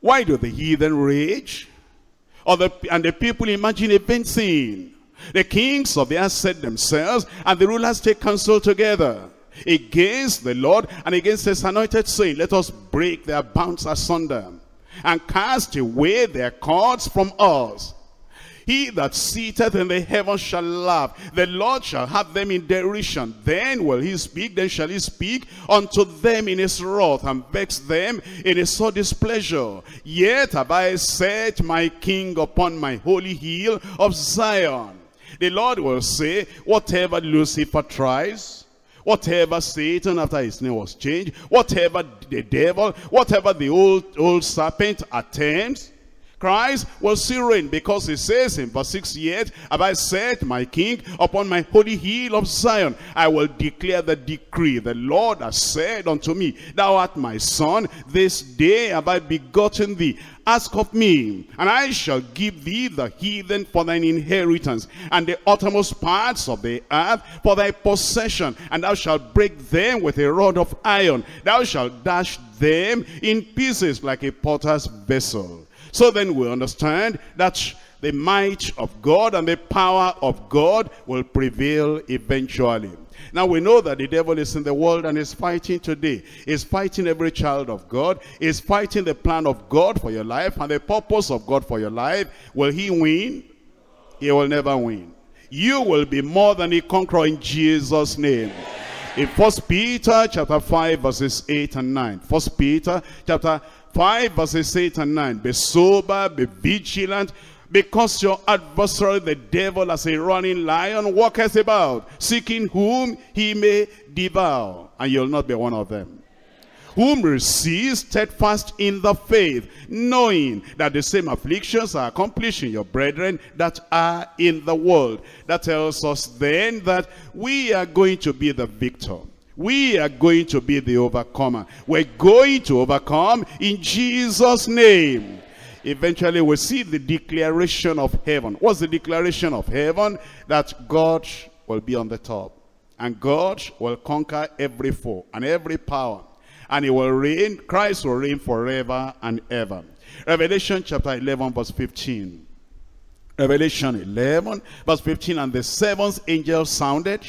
why do the heathen rage? Or the, and the people imagine a vain thing. The kings of the earth set themselves, and the rulers take counsel together against the Lord and against his anointed, saying, Let us break their bounds asunder, and cast away their cords from us. He that sitteth in the heavens shall laugh. The Lord shall have them in derision. Then will he speak, then shall he speak unto them in his wrath, and vex them in his sore displeasure. Yet have I set my king upon my holy hill of Zion. The Lord will say, whatever Lucifer tries, whatever Satan after his name was changed, whatever the devil, whatever the old, old serpent attempts, Christ still reign because he says in verse 68, Have I set my king upon my holy hill of Zion? I will declare the decree. The Lord has said unto me, Thou art my son, this day have I begotten thee. Ask of me, and I shall give thee the heathen for thine inheritance, and the uttermost parts of the earth for thy possession. And thou shalt break them with a rod of iron. Thou shalt dash them in pieces like a potter's vessel. So then we understand that the might of God and the power of God will prevail eventually. Now we know that the devil is in the world and is fighting today. He's fighting every child of God. He's fighting the plan of God for your life and the purpose of God for your life. Will he win? He will never win. You will be more than a conqueror in Jesus' name. In First Peter chapter 5 verses 8 and 9. First Peter chapter 5 verses 8 and 9. Be sober, be vigilant, because your adversary, the devil, as a running lion, walketh about, seeking whom he may devour. And you'll not be one of them. Whom receive steadfast in the faith, knowing that the same afflictions are accomplished in your brethren that are in the world. That tells us then that we are going to be the victor we are going to be the overcomer. We're going to overcome in Jesus' name. Eventually we'll see the declaration of heaven. What's the declaration of heaven? That God will be on the top. And God will conquer every foe and every power. And he will reign, Christ will reign forever and ever. Revelation chapter 11 verse 15. Revelation 11 verse 15. And the seventh angel sounded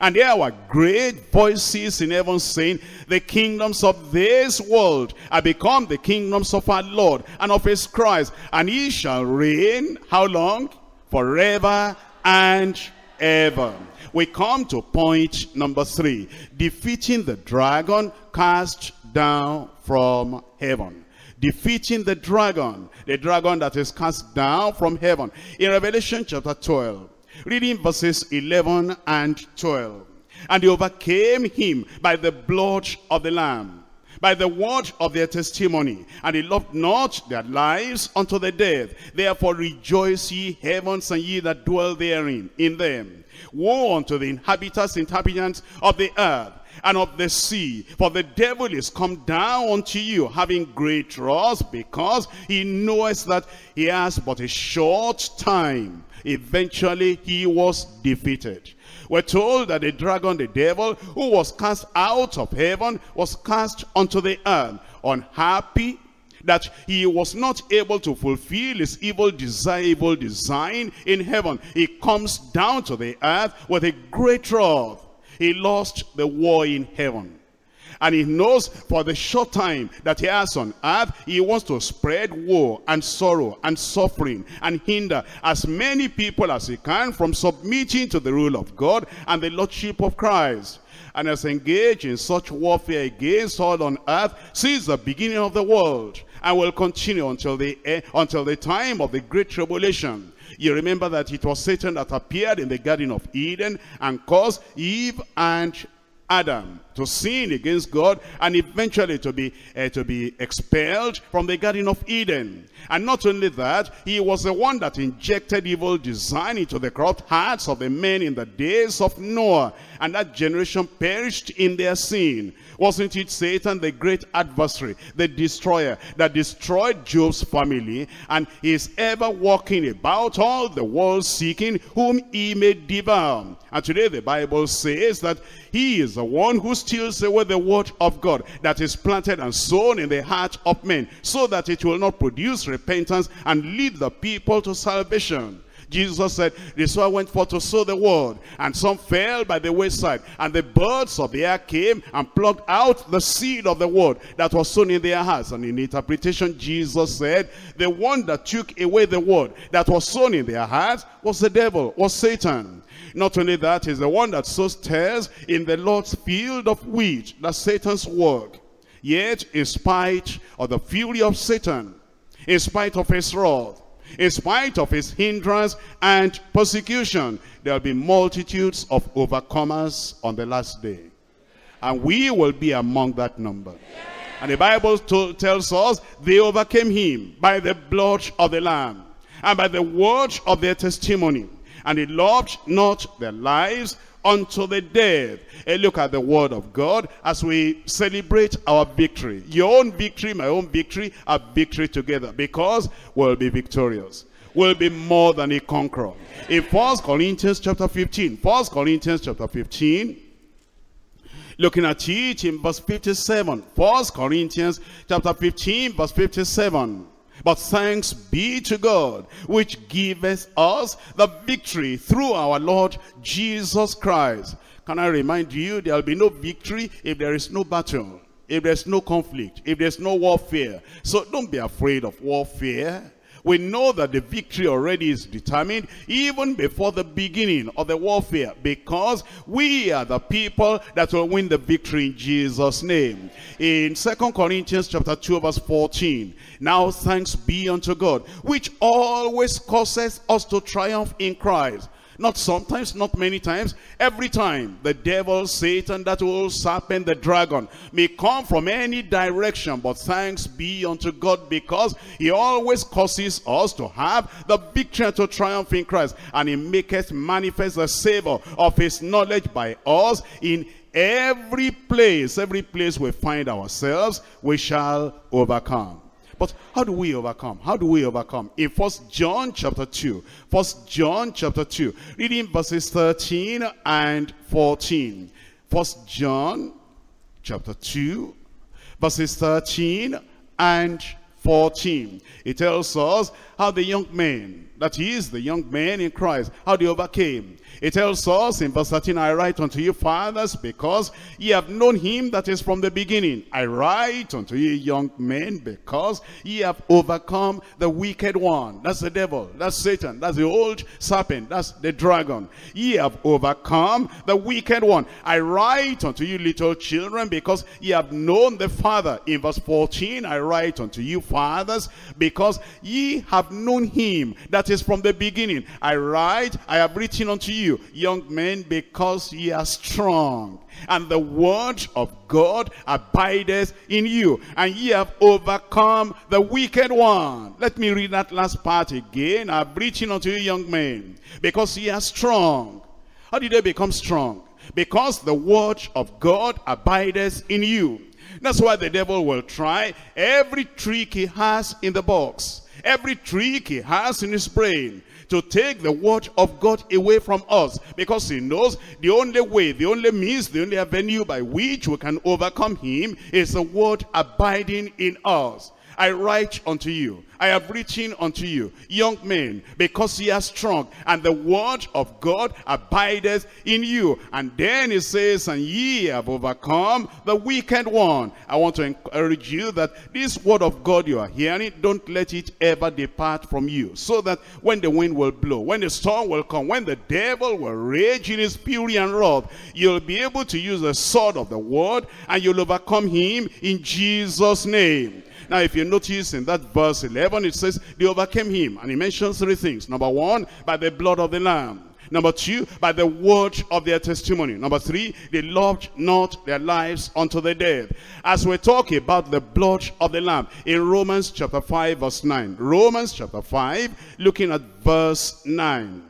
and there were great voices in heaven saying, The kingdoms of this world are become the kingdoms of our Lord and of his Christ. And he shall reign, how long? Forever and ever. We come to point number three. Defeating the dragon cast down from heaven defeating the dragon, the dragon that is cast down from heaven. In Revelation chapter 12, Reading verses 11 and 12. And they overcame him by the blood of the Lamb, by the word of their testimony, and they loved not their lives unto the death. Therefore rejoice ye heavens and ye that dwell therein, in them. Woe unto the inhabitants, inhabitants of the earth, and of the sea. For the devil is come down unto you, having great wrath, because he knows that he has but a short time. Eventually, he was defeated. We're told that the dragon, the devil, who was cast out of heaven, was cast onto the earth. Unhappy, that he was not able to fulfill his evil desire, evil design in heaven. He comes down to the earth with a great wrath. He lost the war in heaven. And he knows for the short time that he has on earth, he wants to spread woe and sorrow and suffering and hinder as many people as he can from submitting to the rule of God and the Lordship of Christ and has engaged in such warfare against all on earth since the beginning of the world and will continue until the, eh, until the time of the great tribulation. You remember that it was Satan that appeared in the Garden of Eden and caused Eve and Adam to sin against God and eventually to be, uh, to be expelled from the Garden of Eden. And not only that, he was the one that injected evil design into the corrupt hearts of the men in the days of Noah. And that generation perished in their sin. Wasn't it Satan, the great adversary, the destroyer, that destroyed Job's family and is ever walking about all the world seeking whom he may devour. And today the Bible says that he is the one who steals away the word of God that is planted and sown in the heart of men so that it will not produce repentance and lead the people to salvation. Jesus said, the sower went forth to sow the word, and some fell by the wayside, and the birds of the air came and plucked out the seed of the word that was sown in their hearts. And in interpretation, Jesus said, the one that took away the word that was sown in their hearts was the devil, was Satan. Not only that, is the one that sows tares in the Lord's field of wheat. That's Satan's work. Yet, in spite of the fury of Satan, in spite of his wrath, in spite of his hindrance and persecution, there will be multitudes of overcomers on the last day. And we will be among that number. And the Bible tells us they overcame him by the blood of the Lamb and by the word of their testimony. And they loved not their lives unto the death. And look at the word of God as we celebrate our victory. Your own victory, my own victory, our victory together. Because we'll be victorious. We'll be more than a conqueror. In 1 Corinthians chapter 15. 1 Corinthians chapter 15. Looking at it in verse 57. 1 Corinthians chapter 15 verse 57. But thanks be to God, which giveth us the victory through our Lord Jesus Christ. Can I remind you, there will be no victory if there is no battle, if there's no conflict, if there's no warfare. So don't be afraid of warfare we know that the victory already is determined even before the beginning of the warfare because we are the people that will win the victory in Jesus' name. In Second Corinthians chapter 2 verse 14, Now thanks be unto God, which always causes us to triumph in Christ not sometimes, not many times. Every time the devil, Satan, that old serpent, the dragon, may come from any direction. But thanks be unto God because he always causes us to have the victory to triumph in Christ. And he maketh manifest the savor of his knowledge by us in every place, every place we find ourselves, we shall overcome. But how do we overcome? How do we overcome? In First John chapter 2. First John chapter 2. Reading verses 13 and 14. First John chapter 2. Verses 13 and 14. It tells us how the young man, that is the young man in Christ, how they overcame. It tells us in verse 13, I write unto you, fathers, because ye have known him that is from the beginning. I write unto you, young men, because ye have overcome the wicked one. That's the devil. That's Satan. That's the old serpent. That's the dragon. Ye have overcome the wicked one. I write unto you, little children, because ye have known the Father. In verse 14, I write unto you, fathers, because ye have known him that is from the beginning. I write, I have written unto you, you, young men, because ye are strong. And the word of God abideth in you. And ye have overcome the wicked one. Let me read that last part again. I'm preaching unto you, young men, because ye are strong. How did they become strong? Because the word of God abideth in you. That's why the devil will try every trick he has in the box. Every trick he has in his brain to take the word of God away from us because he knows the only way, the only means, the only avenue by which we can overcome him is the word abiding in us. I write unto you, I have written unto you, young men, because ye are strong, and the word of God abideth in you. And then it says, and ye have overcome the wicked one. I want to encourage you that this word of God you are hearing, don't let it ever depart from you. So that when the wind will blow, when the storm will come, when the devil will rage in his fury and wrath, you'll be able to use the sword of the word, and you'll overcome him in Jesus' name. Now, if you notice in that verse 11, it says, they overcame him. And he mentions three things. Number one, by the blood of the Lamb. Number two, by the word of their testimony. Number three, they loved not their lives unto the death. As we talk about the blood of the Lamb, in Romans chapter 5 verse 9. Romans chapter 5, looking at verse 9.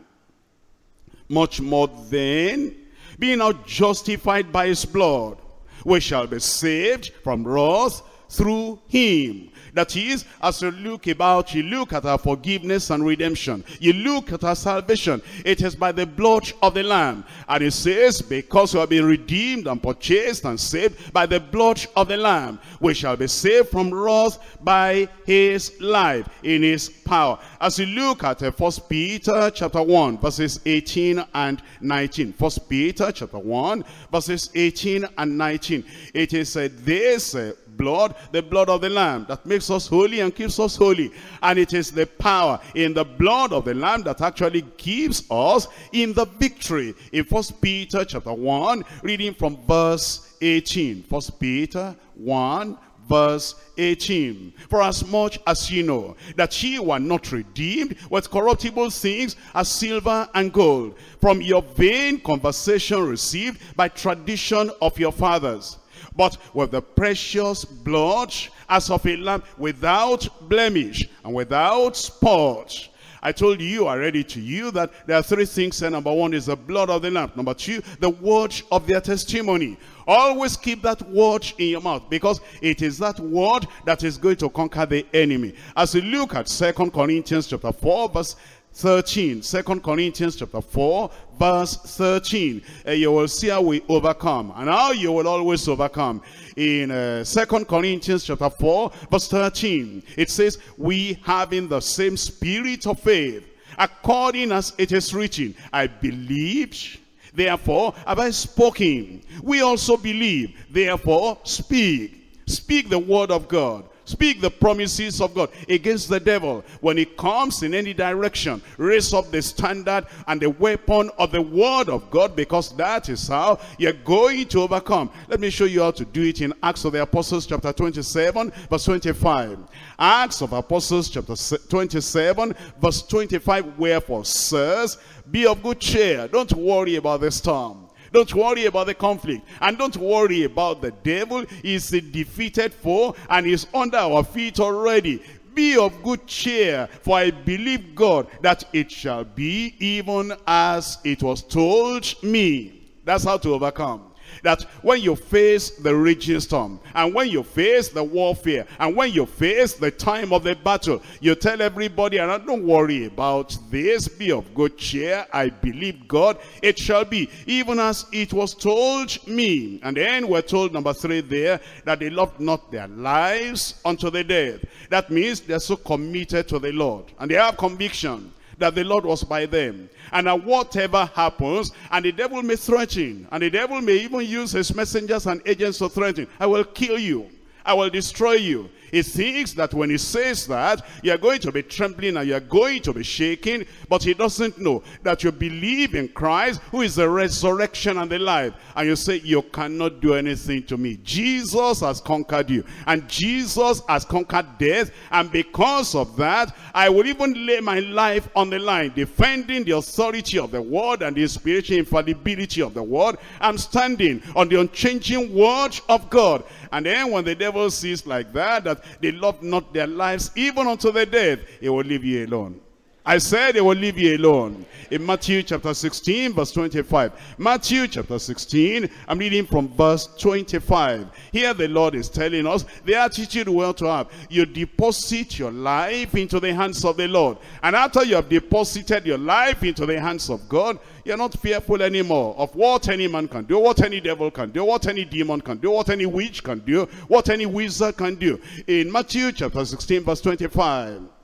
Much more then, being now justified by his blood, we shall be saved from wrath through him. That is, as you look about, you look at our forgiveness and redemption. You look at our salvation. It is by the blood of the Lamb. And it says, because we have been redeemed and purchased and saved by the blood of the Lamb, we shall be saved from wrath by his life, in his power. As you look at uh, First Peter chapter 1, verses 18 and 19. First Peter chapter 1, verses 18 and 19. It is uh, this uh, blood, the blood of the Lamb that makes us holy and keeps us holy. And it is the power in the blood of the Lamb that actually gives us in the victory. In First Peter chapter 1, reading from verse 18. First Peter 1, verse 18. For as much as you know that ye were not redeemed with corruptible things as silver and gold from your vain conversation received by tradition of your fathers but with the precious blood as of a lamb without blemish and without spot. I told you already to you that there are three things. And number one is the blood of the lamb. Number two, the word of their testimony. Always keep that word in your mouth because it is that word that is going to conquer the enemy. As you look at Second Corinthians chapter 4 verse 13. 2 Corinthians chapter 4, verse 13. Uh, you will see how we overcome and how you will always overcome. In uh, 2 Corinthians chapter 4, verse 13, it says, We having the same spirit of faith, according as it is written, I believed, therefore have I spoken. We also believe, therefore speak. Speak the word of God. Speak the promises of God against the devil. When he comes in any direction, raise up the standard and the weapon of the word of God because that is how you're going to overcome. Let me show you how to do it in Acts of the Apostles chapter 27 verse 25. Acts of Apostles chapter 27 verse 25. Wherefore, sirs, be of good cheer. Don't worry about the storm. Don't worry about the conflict. And don't worry about the devil. He's a defeated foe and he's under our feet already. Be of good cheer, for I believe God that it shall be even as it was told me. That's how to overcome that when you face the raging storm, and when you face the warfare, and when you face the time of the battle, you tell everybody, and don't worry about this, be of good cheer, I believe God, it shall be, even as it was told me. And then we're told, number three there, that they loved not their lives unto the death. That means they're so committed to the Lord, and they have conviction that the Lord was by them. And that whatever happens, and the devil may threaten, and the devil may even use his messengers and agents to threaten, I will kill you. I will destroy you. He thinks that when he says that, you're going to be trembling and you're going to be shaking, but he doesn't know that you believe in Christ, who is the resurrection and the life. And you say, you cannot do anything to me. Jesus has conquered you, and Jesus has conquered death, and because of that, I will even lay my life on the line, defending the authority of the word and the spiritual infallibility of the word. I'm standing on the unchanging word of God. And then when the devil sees like that, that they love not their lives even unto the death, he will leave you alone. I said they will leave you alone in Matthew chapter 16 verse 25. Matthew chapter 16, I'm reading from verse 25. Here the Lord is telling us the attitude we ought to have. You deposit your life into the hands of the Lord. And after you have deposited your life into the hands of God, you're not fearful anymore of what any man can do, what any devil can do, what any demon can do, what any witch can do, what any wizard can do. In Matthew chapter 16 verse 25.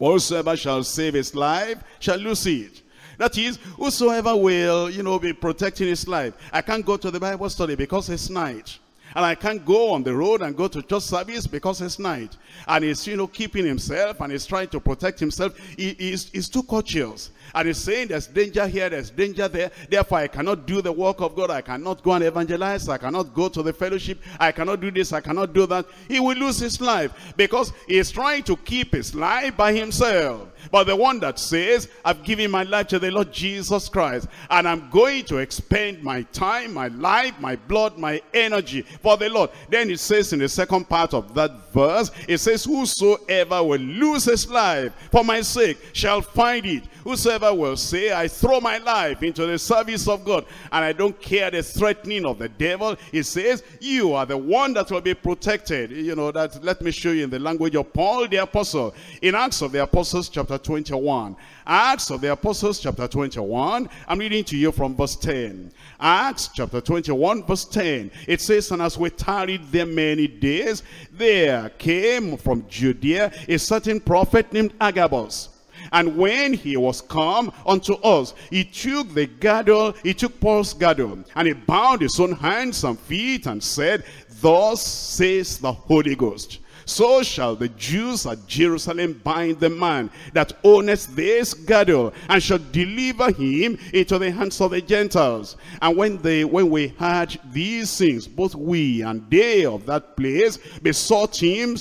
Whosoever shall save his life shall lose it. That is, whosoever will, you know, be protecting his life. I can't go to the Bible study because it's night. And I can't go on the road and go to church service because it's night. And he's, you know, keeping himself and he's trying to protect himself. He, he's, he's too cautious. And he's saying there's danger here, there's danger there. Therefore, I cannot do the work of God. I cannot go and evangelize. I cannot go to the fellowship. I cannot do this. I cannot do that. He will lose his life because he's trying to keep his life by himself. But the one that says, I've given my life to the Lord Jesus Christ, and I'm going to expend my time, my life, my blood, my energy for the Lord. Then it says in the second part of that verse, it says, Whosoever will lose his life for my sake shall find it. Whosoever will say, I throw my life into the service of God, and I don't care the threatening of the devil, he says, you are the one that will be protected. You know, that let me show you in the language of Paul the Apostle. In Acts of the Apostles chapter 21. Acts of the Apostles chapter 21. I'm reading to you from verse 10. Acts chapter 21 verse 10. It says, And as we tarried there many days, there came from Judea a certain prophet named Agabus and when he was come unto us, he took the girdle, he took Paul's girdle, and he bound his own hands and feet and said, Thus says the Holy Ghost so shall the Jews at Jerusalem bind the man that owneth this girdle, and shall deliver him into the hands of the Gentiles. And when they when we heard these things, both we and they of that place besought him,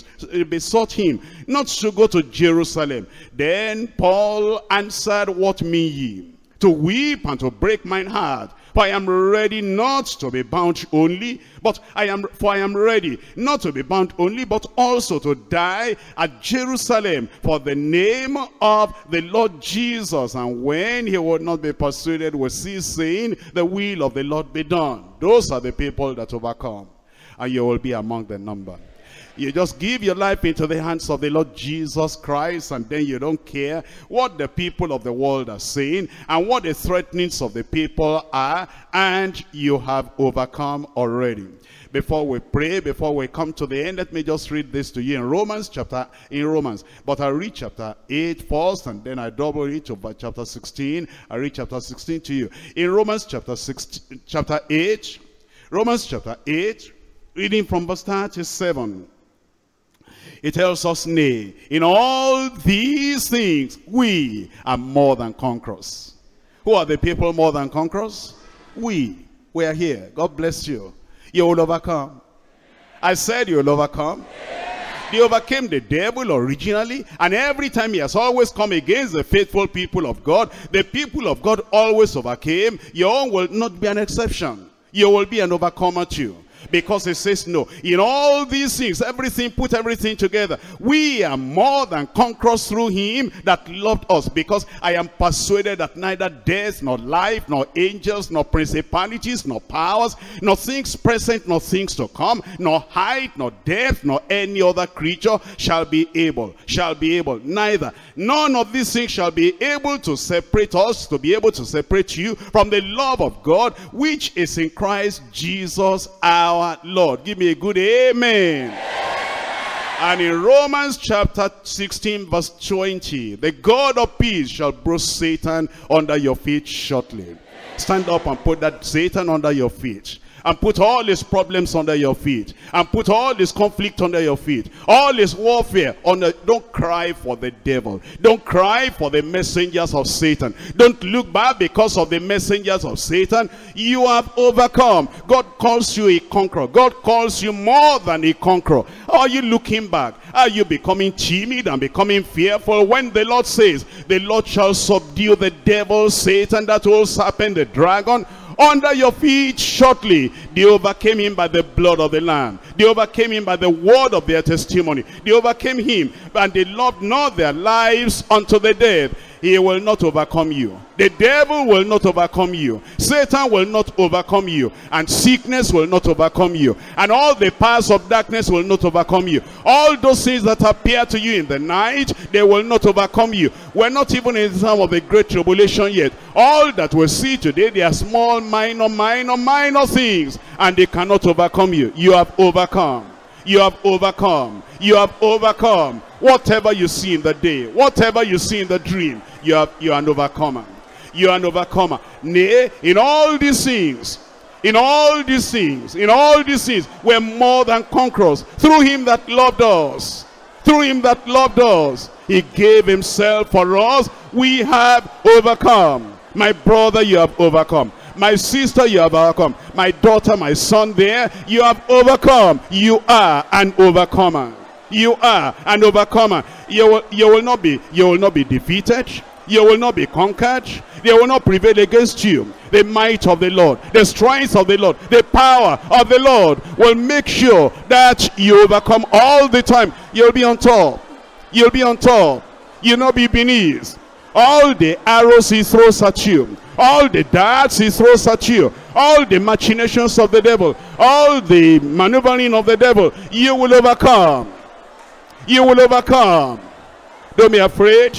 besought him not to go to Jerusalem. Then Paul answered, What mean ye? To weep and to break mine heart for I am ready not to be bound only, but I am for I am ready not to be bound only, but also to die at Jerusalem for the name of the Lord Jesus. And when he would not be persuaded with cease saying, the will of the Lord be done. Those are the people that overcome. And you will be among the number. You just give your life into the hands of the Lord Jesus Christ and then you don't care what the people of the world are saying and what the threatenings of the people are and you have overcome already before we pray, before we come to the end, let me just read this to you in Romans chapter, in Romans. But I read chapter 8 first, and then I double it to chapter 16. I read chapter 16 to you. In Romans chapter 16, chapter 8, Romans chapter 8, reading from verse 37. It tells us, nay, in all these things, we are more than conquerors. Who are the people more than conquerors? We. We are here. God bless you. You will overcome. I said you will overcome. They overcame the devil originally, and every time he has always come against the faithful people of God, the people of God always overcame. Your own will not be an exception. You will be an overcomer too. Because he says no. In all these things, everything, put everything together. We are more than conquerors through him that loved us. Because I am persuaded that neither death, nor life, nor angels, nor principalities, nor powers, nor things present, nor things to come, nor height, nor depth, nor any other creature shall be able, shall be able. Neither. None of these things shall be able to separate us, to be able to separate you from the love of God, which is in Christ Jesus our our Lord. Give me a good amen. And in Romans chapter 16 verse 20, the God of peace shall bruise Satan under your feet shortly. Stand up and put that Satan under your feet and put all his problems under your feet and put all his conflict under your feet. All his warfare the don't cry for the devil. Don't cry for the messengers of satan. Don't look back because of the messengers of satan. You have overcome. God calls you a conqueror. God calls you more than a conqueror. Are you looking back? Are you becoming timid and becoming fearful when the lord says the lord shall subdue the devil satan that old serpent the dragon under your feet shortly. They overcame him by the blood of the Lamb. They overcame him by the word of their testimony. They overcame him and they loved not their lives unto the death he will not overcome you. The devil will not overcome you. Satan will not overcome you. And sickness will not overcome you. And all the powers of darkness will not overcome you. All those things that appear to you in the night, they will not overcome you. We're not even in some of the great tribulation yet. All that we see today, they are small, minor, minor, minor things. And they cannot overcome you. You have overcome. You have overcome. You have overcome. Whatever you see in the day, whatever you see in the dream, you are, you are an overcomer. You are an overcomer. Nay, in all these things, in all these things, in all these things, we're more than conquerors through him that loved us. Through him that loved us. He gave himself for us. We have overcome. My brother, you have overcome. My sister, you have overcome. My daughter, my son there, you have overcome. You are an overcomer. You are an overcomer. You will, you will not be, you will not be defeated. You will not be conquered. They will not prevail against you. The might of the Lord, the strength of the Lord, the power of the Lord will make sure that you overcome all the time. You'll be on top. You'll be on top. You'll not be beneath. All the arrows he throws at you, all the darts he throws at you, all the machinations of the devil, all the maneuvering of the devil, you will overcome. You will overcome. Don't be afraid.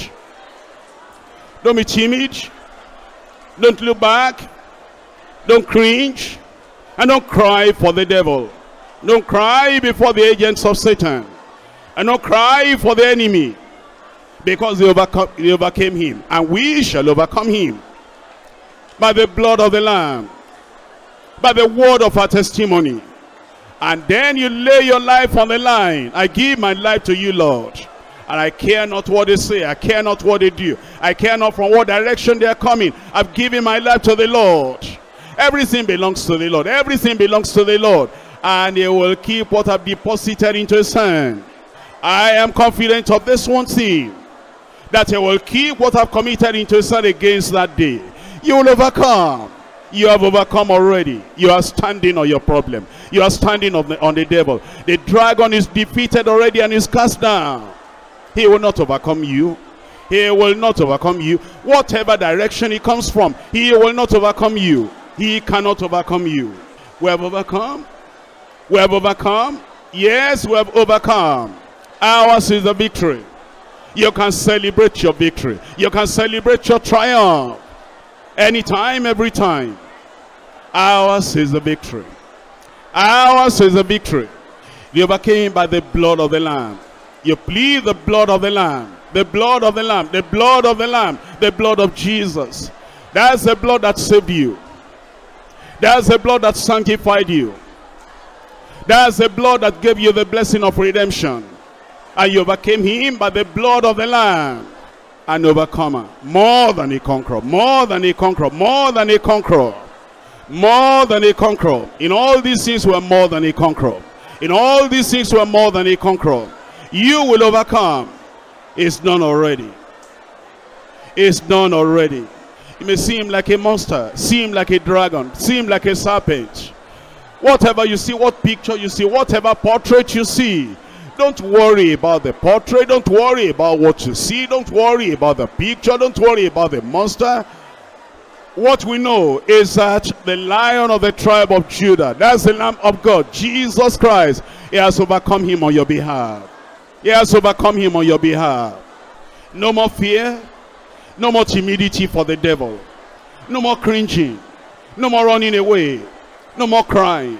Don't be timid. Don't look back. Don't cringe. And don't cry for the devil. Don't cry before the agents of Satan. And don't cry for the enemy. Because they, overcome, they overcame him. And we shall overcome him. By the blood of the Lamb. By the word of our testimony. And then you lay your life on the line. I give my life to you, Lord. And I care not what they say. I care not what they do. I care not from what direction they are coming. I've given my life to the Lord. Everything belongs to the Lord. Everything belongs to the Lord. And he will keep what I've deposited into his hand. I am confident of this one thing. That he will keep what I've committed into his hand against that day. You will overcome. You have overcome already. You are standing on your problem. You are standing on the, on the devil. The dragon is defeated already and is cast down. He will not overcome you. He will not overcome you. Whatever direction he comes from, he will not overcome you. He cannot overcome you. We have overcome. We have overcome. Yes, we have overcome. Ours is the victory. You can celebrate your victory. You can celebrate your triumph. Anytime, every time. Ours is the victory. Ours is the victory. You overcame by the blood of the Lamb. You plead the blood of the Lamb. The blood of the Lamb. The blood of the Lamb. The blood of Jesus. That's the blood that saved you. That's the blood that sanctified you. That's the blood that gave you the blessing of redemption. And you overcame him by the blood of the Lamb. An overcomer. More than a conqueror. More than a conqueror. More than a conqueror. More than a conqueror. In all these things we are more than a conqueror. In all these things we are more than a conqueror. You will overcome. It's done already. It's done already. It may seem like a monster, seem like a dragon, seem like a serpent. Whatever you see, what picture you see, whatever portrait you see, don't worry about the portrait, don't worry about what you see, don't worry about the picture, don't worry about the monster. What we know is that the lion of the tribe of Judah, that's the Lamb of God, Jesus Christ, he has overcome him on your behalf. He has overcome him on your behalf. No more fear. No more timidity for the devil. No more cringing. No more running away. No more crying.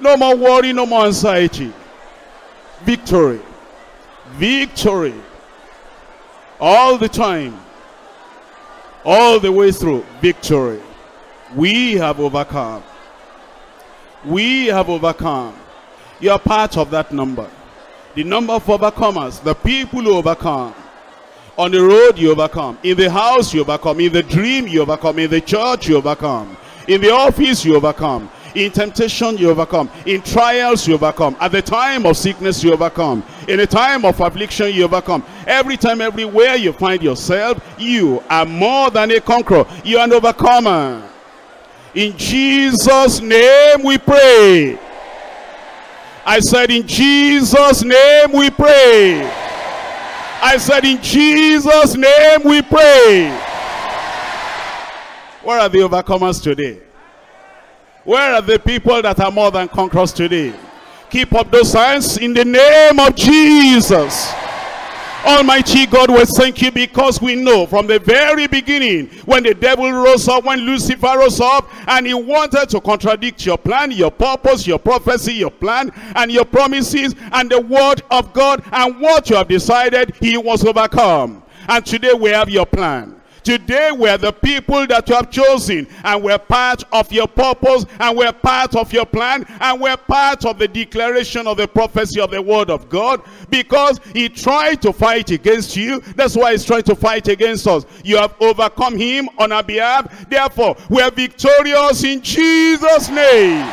No more worry. No more anxiety. Victory. Victory. All the time. All the way through. Victory. We have overcome. We have overcome. You are part of that number. The number of overcomers, the people who overcome. On the road, you overcome. In the house, you overcome. In the dream, you overcome. In the church, you overcome. In the office, you overcome. In temptation, you overcome. In trials, you overcome. At the time of sickness, you overcome. In the time of affliction, you overcome. Every time, everywhere you find yourself, you are more than a conqueror. You are an overcomer. In Jesus' name we pray. I said in Jesus' name we pray. I said in Jesus' name we pray. Where are the overcomers today? Where are the people that are more than conquerors today? Keep up those signs in the name of Jesus. Almighty God, we thank you because we know from the very beginning when the devil rose up, when Lucifer rose up, and he wanted to contradict your plan, your purpose, your prophecy, your plan, and your promises, and the word of God, and what you have decided, he was overcome. And today we have your plan. Today we're the people that you have chosen and we're part of your purpose and we're part of your plan and we're part of the declaration of the prophecy of the word of God because he tried to fight against you. That's why he's trying to fight against us. You have overcome him on our behalf. Therefore, we are victorious in Jesus' name.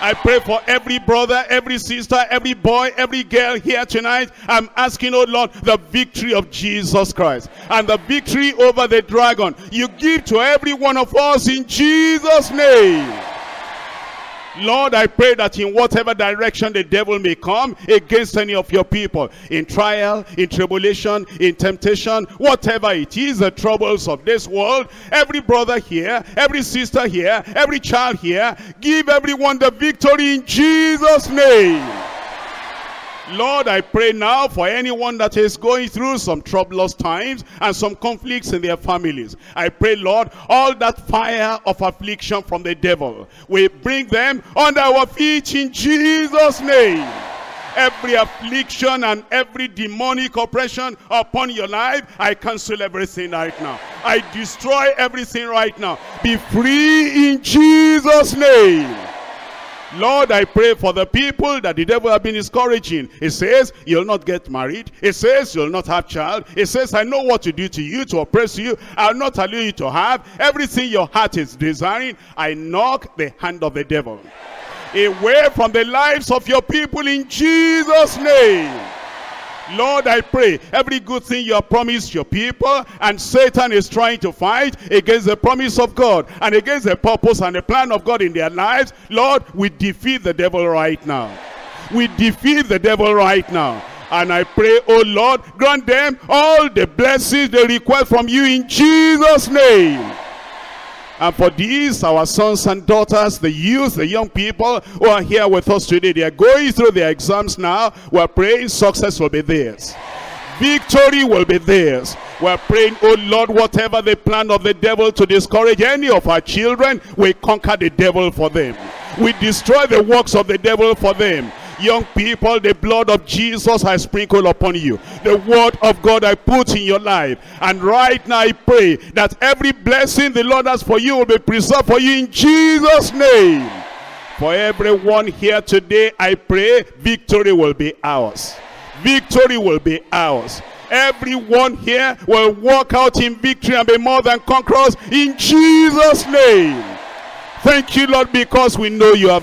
I pray for every brother, every sister, every boy, every girl here tonight. I'm asking, oh Lord, the victory of Jesus Christ and the victory over the dragon. You give to every one of us in Jesus' name. Lord, I pray that in whatever direction the devil may come against any of your people, in trial, in tribulation, in temptation, whatever it is, the troubles of this world, every brother here, every sister here, every child here, give everyone the victory in Jesus' name. Lord, I pray now for anyone that is going through some troublous times and some conflicts in their families. I pray, Lord, all that fire of affliction from the devil, we bring them under our feet in Jesus' name. Every affliction and every demonic oppression upon your life, I cancel everything right now. I destroy everything right now. Be free in Jesus' name. Lord, I pray for the people that the devil have been discouraging. It says, you'll not get married. It says, you'll not have child. It says, I know what to do to you, to oppress you. I'll not allow you to have everything your heart is desiring. I knock the hand of the devil away from the lives of your people in Jesus' name. Lord, I pray every good thing you have promised your people and Satan is trying to fight against the promise of God and against the purpose and the plan of God in their lives. Lord, we defeat the devil right now. We defeat the devil right now. And I pray, oh Lord, grant them all the blessings they request from you in Jesus' name. And for these, our sons and daughters, the youth, the young people who are here with us today, they are going through their exams now. We're praying success will be theirs. Victory will be theirs. We're praying, oh Lord, whatever the plan of the devil to discourage any of our children, we conquer the devil for them. We destroy the works of the devil for them. Young people, the blood of Jesus I sprinkle upon you. The word of God I put in your life. And right now I pray that every blessing the Lord has for you will be preserved for you in Jesus' name. For everyone here today, I pray victory will be ours. Victory will be ours. Everyone here will walk out in victory and be more than conquerors in Jesus' name. Thank you, Lord, because we know you have